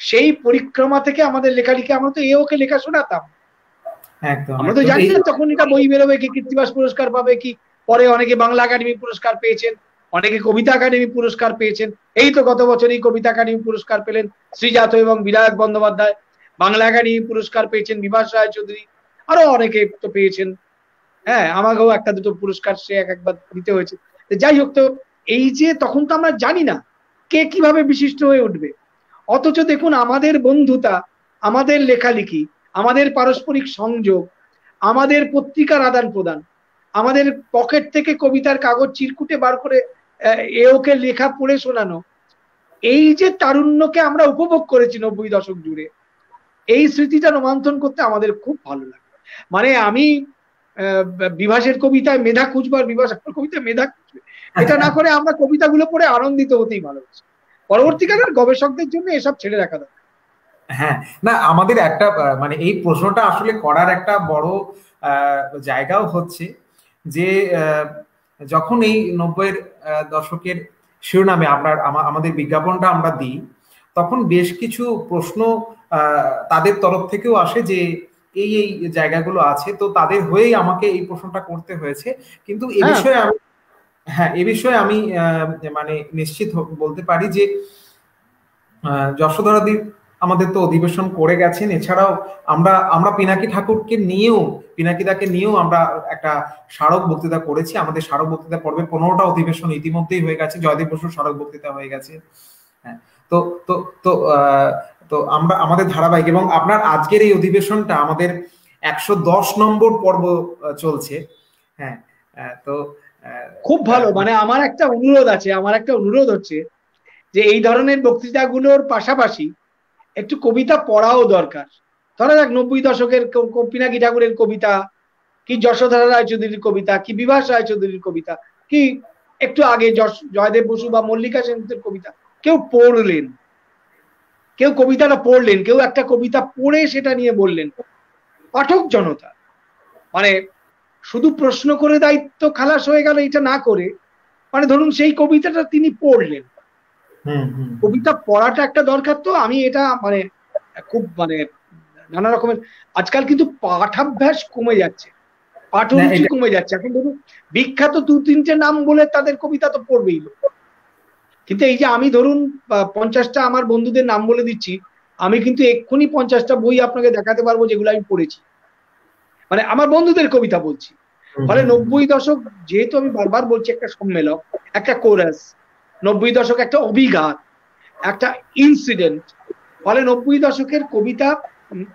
Speaker 2: সেই পরিক্রমা থেকে আমাদের লেখালেখি আমরা তো এ ওকে লেখা শোনাতাম। আমরা তো জানি না তখন এটা বই বেরোবে কি কৃত্তিবাস পুরস্কার পাবে কি পরে অনেকে বাংলা একাডেমি পুরস্কার পেয়েছেন অনেকে কবিতা একাডেমি পুরস্কার পেয়েছেন। এই তো গত বছরই কবিতা একাডেমি পুরস্কার পেলেন শ্রীজাত এবং বিনায়ক বন্দ্যোপাধ্যায়। বাংলা একাডেমি পুরস্কার পেয়েছেন বিভাস রায় চৌধুরী আরও অনেকে তো পেয়েছেন। হ্যাঁ আমাকেও একটা দুটো পুরস্কার সে এক একবার দিতে হয়েছে। যাই হোক তো এই যে তখন তো আমরা জানি না কে কীভাবে বিশিষ্ট হয়ে উঠবে? অথচ দেখুন, আমাদের বন্ধুতা, আমাদের লেখালেখি, আমাদের পারস্পরিক সংযোগ, আমাদের পত্রিকার আদান প্রদান, আমাদের পকেট থেকে কবিতার কাগজ চিরকুটে বার করে এ ওকে লেখা পড়ে শোনানো, এই যে তারুণ্যকে আমরা উপভোগ করেছি নব্বই দশক জুড়ে, এই স্মৃতিটা রোমান্থন করতে আমাদের খুব ভালো লাগে। মানে আমি বিভাসের কবিতায় মেধা খুঁজবার, বিভাসের কবিতায় মেধা খুঁজবে এটা না করে আমরা কবিতাগুলো পড়ে আনন্দিত হতেই ভালোবাসি। পরবর্তীকালের গবেষকদের জন্য এসব ছেড়ে রাখা দরকার।
Speaker 1: হ্যাঁ না আমাদের একটা মানে এই প্রশ্নটা আসলে করার একটা বড় জায়গাও হচ্ছে যে যখন এই নব্বইয়ের দশকের শিরোনামে আমরা আমাদের বিজ্ঞাপনটা আমরা দিই তখন বেশ কিছু প্রশ্ন তাদের তরফ থেকেও আসে যে এই এই জায়গাগুলো আছে তো তাদের হয়েই আমাকে এই প্রশ্নটা করতে হয়েছে। কিন্তু এ হ্যাঁ। বিষয়ে আমি হ্যাঁ এ বিষয়ে আমি মানে নিশ্চিত বলতে পারি যে যশোধরা দ্বীপ আমাদের তো অধিবেশন করে গেছেন। এছাড়াও আমরা আমরা পিনাকি ঠাকুরকে নিয়েও পিনাকিদাকে নিয়েও আমরা একটা স্মারক বক্তৃতা করেছি। আমাদের স্মারক বক্তৃতা পর্বে পনেরোটা অধিবেশন ইতিমধ্যেই হয়ে গেছে। জয়দেব বসুর স্মারক বক্তৃতা হয়ে গেছে। হ্যাঁ তো তো তো তো আমরা, আমাদের ধারাবাহিক এবং আপনার আজকের এই অধিবেশনটা আমাদের একশো দশ নম্বর পর্ব চলছে। হ্যাঁ তো
Speaker 2: খুব ভালো মানে আমার একটা অনুরোধ আছে আমার একটা অনুরোধ হচ্ছে যে এই ধরনের বক্তৃতাগুলোর পাশাপাশি একটু কবিতা পড়াও দরকার। ধরা যাক নব্বই দশকের পিনাকি ঠাকুরের কবিতা কি যশোধরা রায়চৌধুরীর কবিতা কি বিভাস রায়চৌধুরীর কবিতা কি একটু আগে জয়দেব বসু বা মল্লিকা সেনের কবিতা কেউ পড়লেন কেউ কবিতাটা পড়লেন কেউ একটা কবিতা পড়ে সেটা নিয়ে বললেন পাঠক জনতা মানে শুধু প্রশ্ন করে দায়িত্ব খালাস হয়ে গেল এটা না করে মানে ধরুন সেই কবিতাটা তিনি পড়লেন। কবিতা পড়াটা একটা দরকার তো আমি এটা মানে খুব মানে নানা রকমের আজকাল কিন্তু পাঠাভ্যাস কমে যাচ্ছে পাঠরুচি কমে যাচ্ছে। এখন ধরুন বিখ্যাত দু তিনটে নাম বলে তাদের কবিতা তো পড়বেই কিন্তু এই যে আমি ধরুন পঞ্চাশটা আমার বন্ধুদের নাম বলে দিচ্ছি আমি কিন্তু এক্ষুনি পঞ্চাশটা বই আপনাকে দেখাতে পারব যেগুলো আমি পড়েছি। মানে আমার বন্ধুদের কবিতা বলছি। ফলে নব্বই দশক যেহেতু আমি বারবার বলছি একটা সম্মেলক একটা কোরাস নব্বই দশক একটা অভিঘাত একটা ইনসিডেন্ট ফলে নব্বই দশকের কবিতা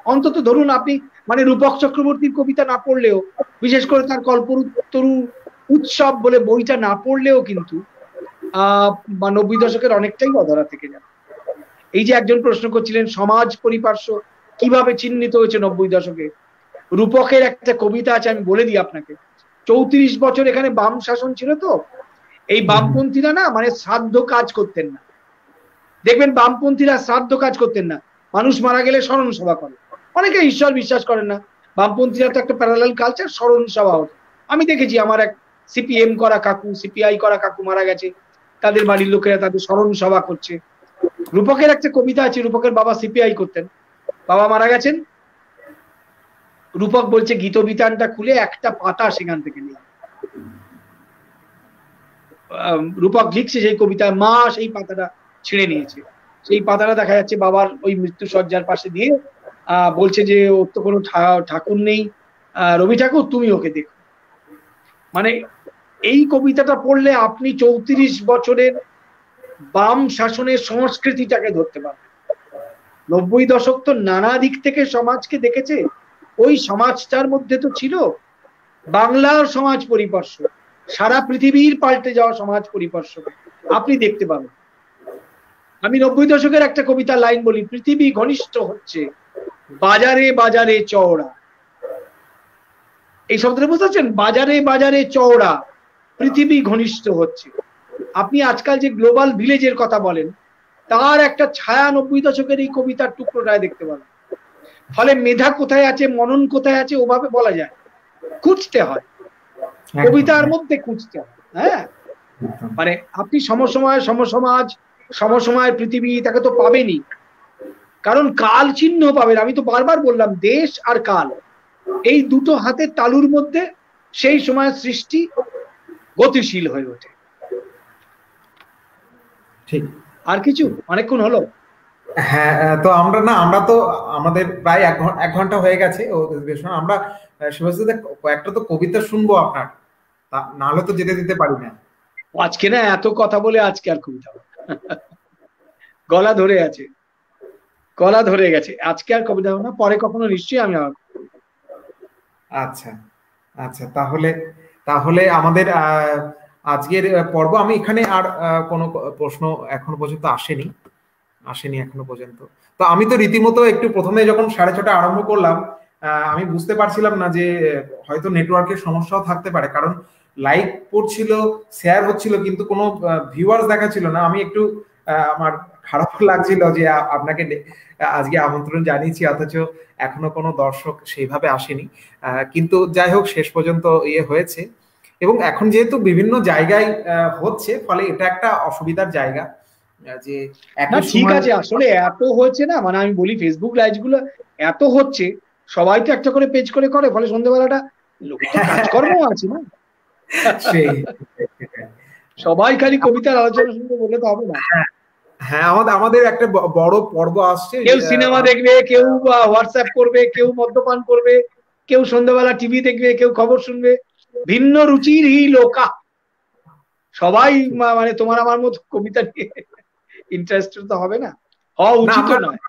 Speaker 2: অন্তত ধরুন আপনি মানে রূপক চক্রবর্তীর কবিতা না পড়লেও বিশেষ করে তার কল্পতরু উৎসব বলে বইটা না পড়লেও কিন্তু বা নব্বই দশকের অনেকটাই অধরা থেকে যাবে। এই যে একজন প্রশ্ন করছিলেন সমাজ পরিপার্শ্ব কীভাবে চিহ্নিত হয়েছে নব্বই দশকে? রূপকের একটা কবিতা আছে, আমি বলে দিই আপনাকে। চৌত্রিশ বছর এখানে বাম শাসন ছিল তো? এই বামপন্থীরা না মানে শ্রাদ্ধ কাজ করতেন না। দেখবেন বামপন্থীরা শ্রাদ্ধ কাজ করতেন না। মানুষ মারা গেলে স্মরণ সভা করে। অনেকে ঈশ্বর বিশ্বাস করেন না। বামপন্থীরা তো একটা প্যারালাল কালচার স্মরণ সভা হতো। আমি দেখেছি আমার এক সিপিএম করা কাকু সিপিআই করা কাকু মারা গেছে। তাদের বাড়ির লোকেরা তাদের স্মরণ সভা করছে। রূপকের একটা কবিতা আছে, রূপকের বাবা সিপিআই করতেন। বাবা মারা গেছেন। রূপক বলছে গীত বিতানটা খুলে একটা পাতা সেখান থেকে নিয়ে রূপক লিখছে সেই কবিতায় মা সেই পাতাটা ছিঁড়ে নিয়েছে। সেই পাতাটা দেখা যাচ্ছে বাবার ওই মৃত্যু সজ্জার পাশে দিয়ে বলছে যে, ওর তো কোনো ঠাকুর নেই। রবি ঠাকুর, তুমি ওকে দেখো। মানে এই কবিতাটা পড়লে আপনি চৌত্রিশ বছরের বাম শাসনের সংস্কৃতিটাকে ধরতে পারবেন। নব্বই দশক তো নানা দিক থেকে সমাজকে দেখেছে। ওই সমাজটার মধ্যে তো ছিল বাংলার সমাজ পরিপার্শ্ব। সারা পৃথিবীর পাল্টে যাওয়া সমাজ পরিপার্শ্ব। আপনি দেখতে পাবেন। আমি নব্বই দশকের একটা কবিতা লাইন বলি, পৃথিবী ঘনিষ্ঠ হচ্ছে, বাজারে বাজারে চওড়া। এই শব্দটা বুঝতে পারছেন? বাজারে বাজারে চওড়া, পৃথিবী ঘনিষ্ঠ হচ্ছে। আপনি আজকাল যে গ্লোবাল ভিলেজের কথা বলেন, তার একটা ছায়া নব্বই দশকের এই কবিতার টুকরোটায় দেখতে পাবেন। ফলে মেধা কোথায় আছে মনন কোথায় আছে ওভাবে বলা যায় খুঁজতে হয়। কবিতার মধ্যে খুঁজতে হয় হ্যাঁ? মানে আপনি সমসময় সমসমাজ সমসময়ের পৃথিবী তাকে তো পাবেনই। কারণ কাল চিহ্ন পাবেন। আমি তো বারবার বললাম দেশ আর কাল। এই দুটো হাতের তালুর মধ্যে সেই সময় সৃষ্টি গতিশীল হয়ে ওঠে। ঠিক। আর কিছু? অনেকক্ষণ হলো।
Speaker 1: হ্যাঁ তো আমরা না আমরা তো আমাদের প্রায় এক ঘণ্টা হয়ে গেছে ও আমরা শিবাজিদা কয়েকটা তো কবিতা শুনব আপনার। নাহলে তো যেতে দিতে পারি না।
Speaker 2: আজকে না এত কথা বলে আজকে আর কবিতা গলা ধরে আছে। গলা ধরে গেছে। আজকে আর কবিতা না পরে কখনো নিশ্চয়ই আমি
Speaker 1: আচ্ছা আচ্ছা তাহলে তাহলে আমাদের আজকের পর্ব আমি এখানে আর কোনো প্রশ্ন এখনও পর্যন্ত আসেনি। আসেনি এখনও পর্যন্ত। তো আমি তো রীতিমতো একটু প্রথমে যখন সাড়ে ছটা আরম্ভ করলাম আমি বুঝতে পারছিলাম না যে, হয়তো নেটওয়ার্কের সমস্যাও থাকতে পারে। কারণ লাইক পড়ছিল শেয়ার হচ্ছিল, কিন্তু কোনো ভিউয়ার্স দেখাচ্ছিল না। আমি একটু আমার খারাপ লাগছিল যে আপনাকে আজকে আমন্ত্রণ জানিয়েছি, অথচ এখনও কোনো দর্শক সেইভাবে আসেনি। কিন্তু যাই হোক, শেষ পর্যন্ত ইয়ে হয়েছে। এবং এখন যেহেতু বিভিন্ন জায়গায় হচ্ছে, ফলে এটা একটা অসুবিধার জায়গা। যে
Speaker 2: ঠিক আছে আসলে এত হচ্ছে না মানে আমি বলি ফেসবুক লাইভগুলো এত হচ্ছে সবাই তো একটা করে পেজ করে করে ফলে সন্ধ্যেবেলাটা কাজকর্ম আছে না। সবাই খালি কবিতার আলোচনা শুনতে বলে তো হবে না।
Speaker 1: হ্যাঁ, হ্যাঁ আমাদের আমাদের একটা বড় পর্ব আসছে
Speaker 2: কেউ সিনেমা দেখবে কেউ হোয়াটসঅ্যাপ করবে কেউ মদ্যপান করবে কেউ সন্ধ্যাবেলা টিভি দেখবে কেউ খবর শুনবে ভিন্ন রুচির লোকা। সবাই মানে তোমার আমার মতো কবিতা নিয়ে ইন্টারেস্টেড তো হবে না। হওয়া উচিত নয়।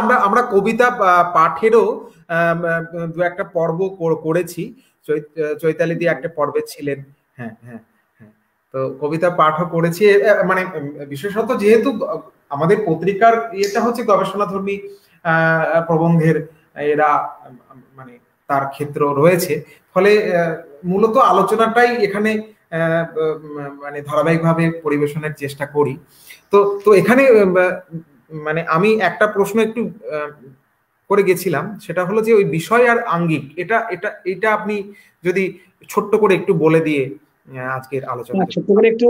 Speaker 1: আমরা আমরা কবিতা পাঠেরও দু একটা পর্ব করেছি। চৈতালি দিয়ে একটা পর্বে ছিলেন। হ্যাঁ হ্যাঁ হ্যাঁ। তো কবিতা পাঠও করেছি। মানে বিশেষত যেহেতু আমাদের পত্রিকার ইয়েটা হচ্ছে গবেষণাধর্মী প্রবন্ধের এরা মানে তার ক্ষেত্র রয়েছে। ফলে মূলত আলোচনাটাই এখানে মানে ধারাবাহিকভাবে পরিবেশনের চেষ্টা করি। তো তো এখানে মানে আমি একটা প্রশ্ন একটু করে গেছিলাম। সেটা হলো যে ওই বিষয় আর আঙ্গিক, এটা এটা এটা আপনি যদি ছোট্ট করে একটু বলে দিয়ে আজকের আলোচনা
Speaker 2: ছোট্ট করে একটু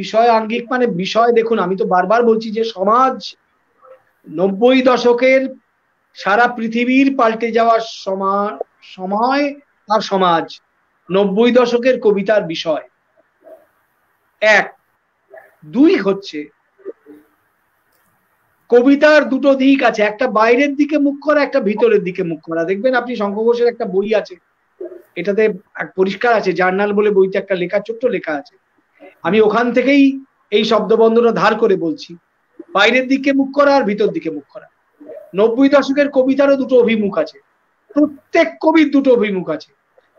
Speaker 2: বিষয় আঙ্গিক মানে বিষয় দেখুন, আমি তো বারবার বলছি যে সমাজ নব্বই দশকের সারা পৃথিবীর পাল্টে যাওয়ার সময় আর সমাজ, নব্বই দশকের কবিতার বিষয়। এক, দুই হচ্ছে কবিতার দুটো দিক আছে, একটা বাইরের দিকে মুখ করা, একটা ভিতরের দিকে মুখ করা। দেখবেন আপনি শঙ্খ ঘোষের একটা বই আছে, এটাতে পরিষ্কার আছে, জার্নাল বলে বইতে একটা লেখা, ছোট্ট লেখা আছে। আমি ওখান থেকেই এই শব্দবন্ধটা ধার করে বলছি, বাইরের দিকে মুখ করা আর ভিতর দিকে মুখ করা। নব্বই দশকের কবিতারও দুটো অভিমুখ আছে, প্রত্যেক কবির দুটো অভিমুখ আছে।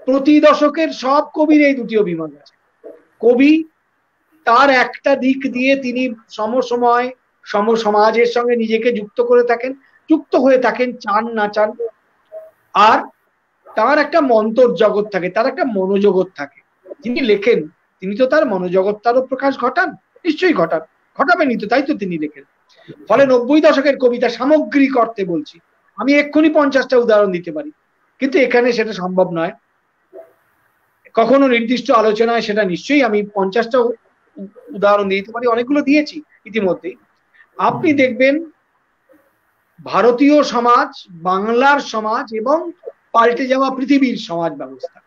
Speaker 2: প্রতি দশকের সব কবির এই দুটি অভিমুখ আছে। কবি তার একটা দিক দিয়ে তিনি সমসময় সম সমাজের সঙ্গে নিজেকে যুক্ত করে থাকেন, যুক্ত হয়ে থাকেন, চান না চান। আর তার একটা মন্তর জগৎ থাকে, তার একটা মনোজগৎ থাকে। তিনি লেখেন, তিনি তো তার মনোজগৎটারও প্রকাশ ঘটান, নিশ্চয়ই ঘটান। ঘটাবেনই তো, তাই তো তিনি লেখেন। ফলে নব্বই দশকের কবিতা সামগ্রিক অর্থে বলছি, আমি এক্ষুনি পঞ্চাশটা উদাহরণ দিতে পারি। কিন্তু এখানে সেটা সম্ভব নয়। কখনো নির্দিষ্ট আলোচনায় সেটা নিশ্চয়ই আমি পঞ্চাশটা উদাহরণ দিতে পারি, অনেকগুলো দিয়েছি ইতিমধ্যেই। আপনি দেখবেন ভারতীয় সমাজ বাংলার সমাজ এবং পাল্টে যাওয়া পৃথিবীর সমাজ ব্যবস্থা।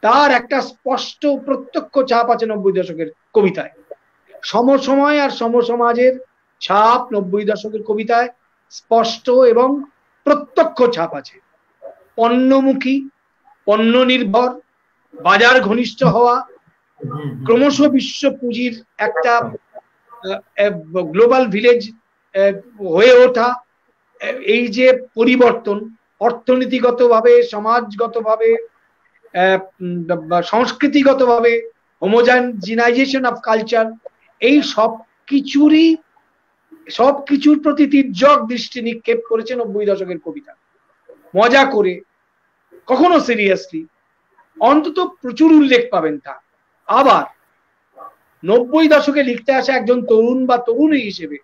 Speaker 2: তার একটা স্পষ্ট প্রত্যক্ষ ছাপ আছে নব্বই দশকের কবিতায়। সমসময় আর সমসমাজের ছাপ নব্বই দশকের কবিতায় স্পষ্ট এবং প্রত্যক্ষ ছাপ আছে। পণ্যমুখী পণ্য নির্ভর বাজার ঘনিষ্ঠ হওয়া ক্রমশ বিশ্ব পুঁজির একটা গ্লোবাল ভিলেজ হয়ে ওঠা এই যে পরিবর্তন, অর্থনীতিগতভাবে, সমাজগতভাবে সংস্কৃতিগতভাবে হোমোজাইনাইজেশন অফ কালচার এই সব কিছুরই, সব কিছুর প্রতি তির্যক দৃষ্টি নিক্ষেপ করেছে নব্বই দশকের কবিতা। মজা করে, কখনো সিরিয়াসলি অন্তত প্রচুর উল্লেখ পাবেন তা। আবার নব্বই দশকে লিখতে আসা একজন তরুণ বা তরুণী হিসেবে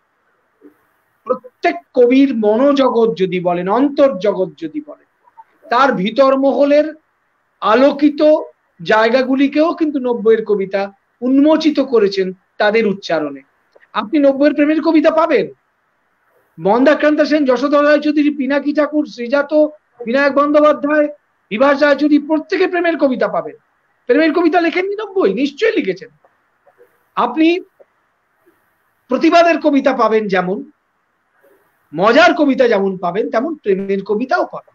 Speaker 2: প্রত্যেক কবির মনোজগৎ যদি বলেন, অন্তর্জগৎ যদি বলেন, তার ভিতর মহলের আলোকিত জায়গাগুলিকেও কিন্তু নব্বইয়ের কবিতা উন্মোচিত করেছেন তাদের উচ্চারণে। আপনি নব্বইয়ের প্রেমের কবিতা পাবেন। মন্দাক্রান্ত সেন, যশোধর রায়চৌধুরী, পিনাকি ঠাকুর শ্রীজাত বিনায়ক বন্দ্যোপাধ্যায়, বিভাস রায়চৌধুরী প্রত্যেকে প্রেমের কবিতা পাবেন। প্রেমের কবিতা লেখেননি নব্বই? নিশ্চয়ই লিখেছেন। আপনি প্রতিবাদের কবিতা পাবেন যেমন, মজার কবিতা যেমন পাবেন, তেমন প্রেমের কবিতাও পাবেন।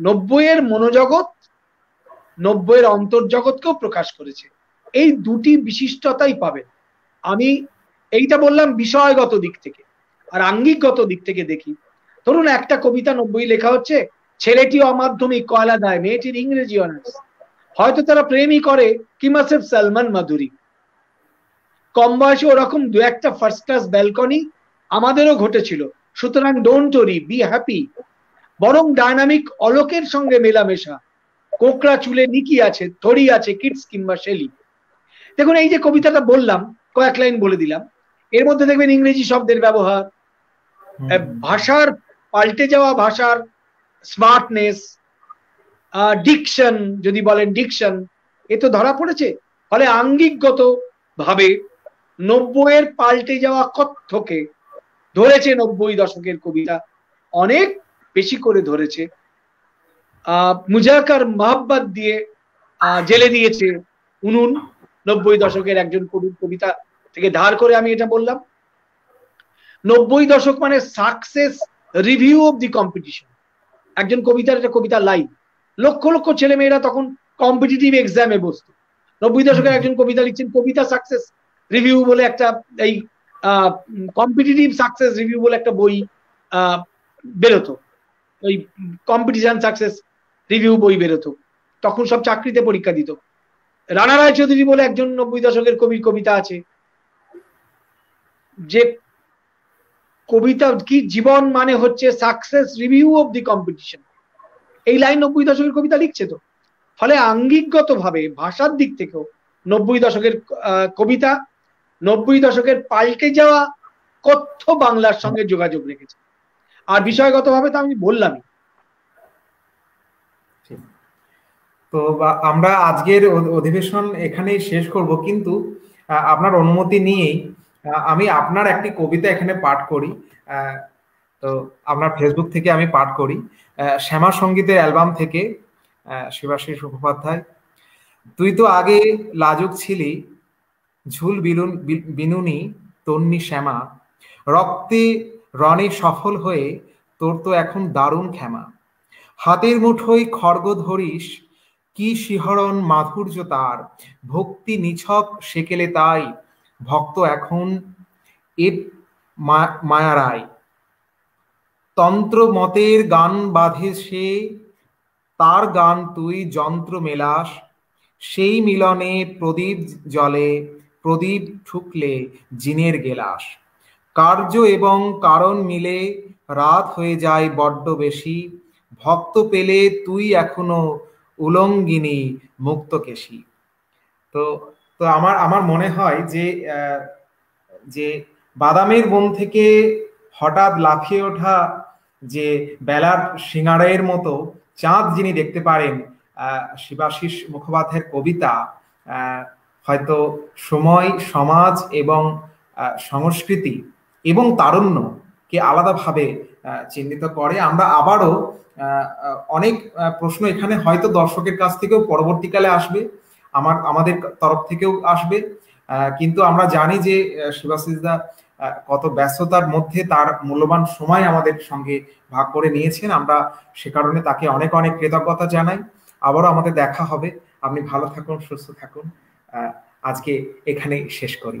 Speaker 2: নব্বইয়ের মনোজগৎ, নব্বইয়ের অন্তর্জগৎকেও প্রকাশ করেছে। এই দুটি বিশিষ্টতাই পাবেন। আমি এইটা বললাম বিষয়গত দিক থেকে। আর আঙ্গিকগত দিক থেকে দেখি। ধরুন একটা কবিতা নব্বই লেখা হচ্ছে ছেলেটি অমাধ্যমিক, কয়লা দেয়, মেয়েটির ইংরেজি অনার্স। হয়তো তারা প্রেমই করে কিমাসেফ সালমান মাধুরী কম বয়সে ওরকম দু একটা ফার্স্ট ক্লাস ব্যালকনি আমাদেরও ঘটেছিল। সুতরাং ডোন্ট ওরি বি হ্যাপি বরং ডায়নামিক অলোকের সঙ্গে মেলামেশা। কোকড়া চুলে নিকি আছে থরি আছে কিডস কিংবা শেলি দেখুন এই যে কবিতাটা বললাম কয়েক লাইন বলে দিলাম। এর মধ্যে দেখবেন ইংরেজি শব্দের ব্যবহার ভাষার পাল্টে যাওয়া ভাষার স্মার্টনেস ডিকশন যদি বলেন ডিকশন এ তো ধরা পড়েছে। ফলে আঙ্গিকগত ভাবে নব্বইয়ের পাল্টে যাওয়া কথ্যকে ধরেছে নব্বই দশকের কবিতা, অনেক বেশি করে ধরেছে। মুজাকার মহাব্বাত দিয়ে জেলে দিয়েছে উনুন, নব্বই দশকের একজন কবির কবিতা থেকে ধার করে আমি এটা বললাম। নব্বই দশক মানে success review of the competition একজন কবিতার একটা কবিতা লাইভ লক্ষ লক্ষ ছেলে মেয়েরা তখন কম্পিটিটিভ এক্সামে বসতো। নব্বই দশকের একজন কবিতা লিখছেন, কবিতা সাকসেস রিভিউ বলে একটা, এই কম্পিটিটিভ সাকসেস রিভিউ বলে একটা বই বেরোতো। ওই কম্পিটিশন সাকসেস রিভিউ বই বেরোতো। তখন সব চাকরিতে পরীক্ষা দিত। রানা রায় চৌধুরী বলে একজন নব্বই দশকের কবির কবিতা আছে। যে কবিতা, কি জীবন মানে হচ্ছে success review of the competition এই লাইন নব্বই দশকের কবিতা লিখছে তো। ফলে আঙ্গিকগত ভাবে ভাষার দিক থেকেও নব্বই দশকের কবিতা নব্বই দশকের পাল্টে যাওয়া কথ্য বাংলার সঙ্গে যোগাযোগ রেখেছে। আর বিষয়গত ভাবে তো আমি বললামই।
Speaker 1: তো আমরা আজকের অধিবেশন এখানেই শেষ করব, কিন্তু আপনার অনুমতি নিয়েই আমি আপনার একটি কবিতা এখানে পাঠ করি। তো আপনার ফেসবুক থেকে আমি পাঠ করি। শ্যামা সঙ্গীতের অ্যালবাম থেকে শিবাশিস মুখোপাধ্যায় তুই তো আগে লাজুক ছিলি ঝুল বিলুন বিনুনি, তন্নি শ্যামা, রক্তে রণে সফল হয়ে তোর তো এখন দারুণ ক্ষমা। হাতের মুঠোয় খড়গ ধরিস, কি শিহরণ মাধুর্য তার। ভক্তি নিছক সেকেলে তাই, ভক্ত এখন এ মায়ারায়। তন্ত্র মতের গান বাঁধে সে, তার গান তুই যন্ত্র মেলাস। সেই মিলনে প্রদীপ জলে প্রদীপ ঠুকলে জিনের গেলাস। কার্য এবং কারণ মিলে রাত হয়ে যায় বড্ড বেশি। ভক্ত পেলে তুই এখনও উলঙ্গিনী মুক্তকেশী। তো তো আমার আমার মনে হয় যে যে বাদামের বন থেকে হঠাৎ লাফিয়ে ওঠা যে বেলার সিঙ্গারের মতো চাঁদ যিনি দেখতে পারেন শিবাশিস মুখোপাধ্যায়ের কবিতা হয়তো সময়, সমাজ এবং সংস্কৃতি এবং তারুণ্যকে আলাদাভাবে চিহ্নিত করে। আমরা আবারও অনেক প্রশ্ন এখানে হয়তো দর্শকের কাছ থেকেও পরবর্তীকালে আসবে, আমার, আমাদের তরফ থেকেও আসবে কিন্তু আমরা জানি যে শিবাশিসদা কত ব্যস্ততার মধ্যে তার মূল্যবান সময় আমাদের সঙ্গে ভাগ করে নিয়েছেন। আমরা সে কারণে তাকে অনেক অনেক কৃতজ্ঞতা জানাই। আবারও আমাদের দেখা হবে। আপনি ভালো থাকুন, সুস্থ থাকুন। আজকে এখানে শেষ করি।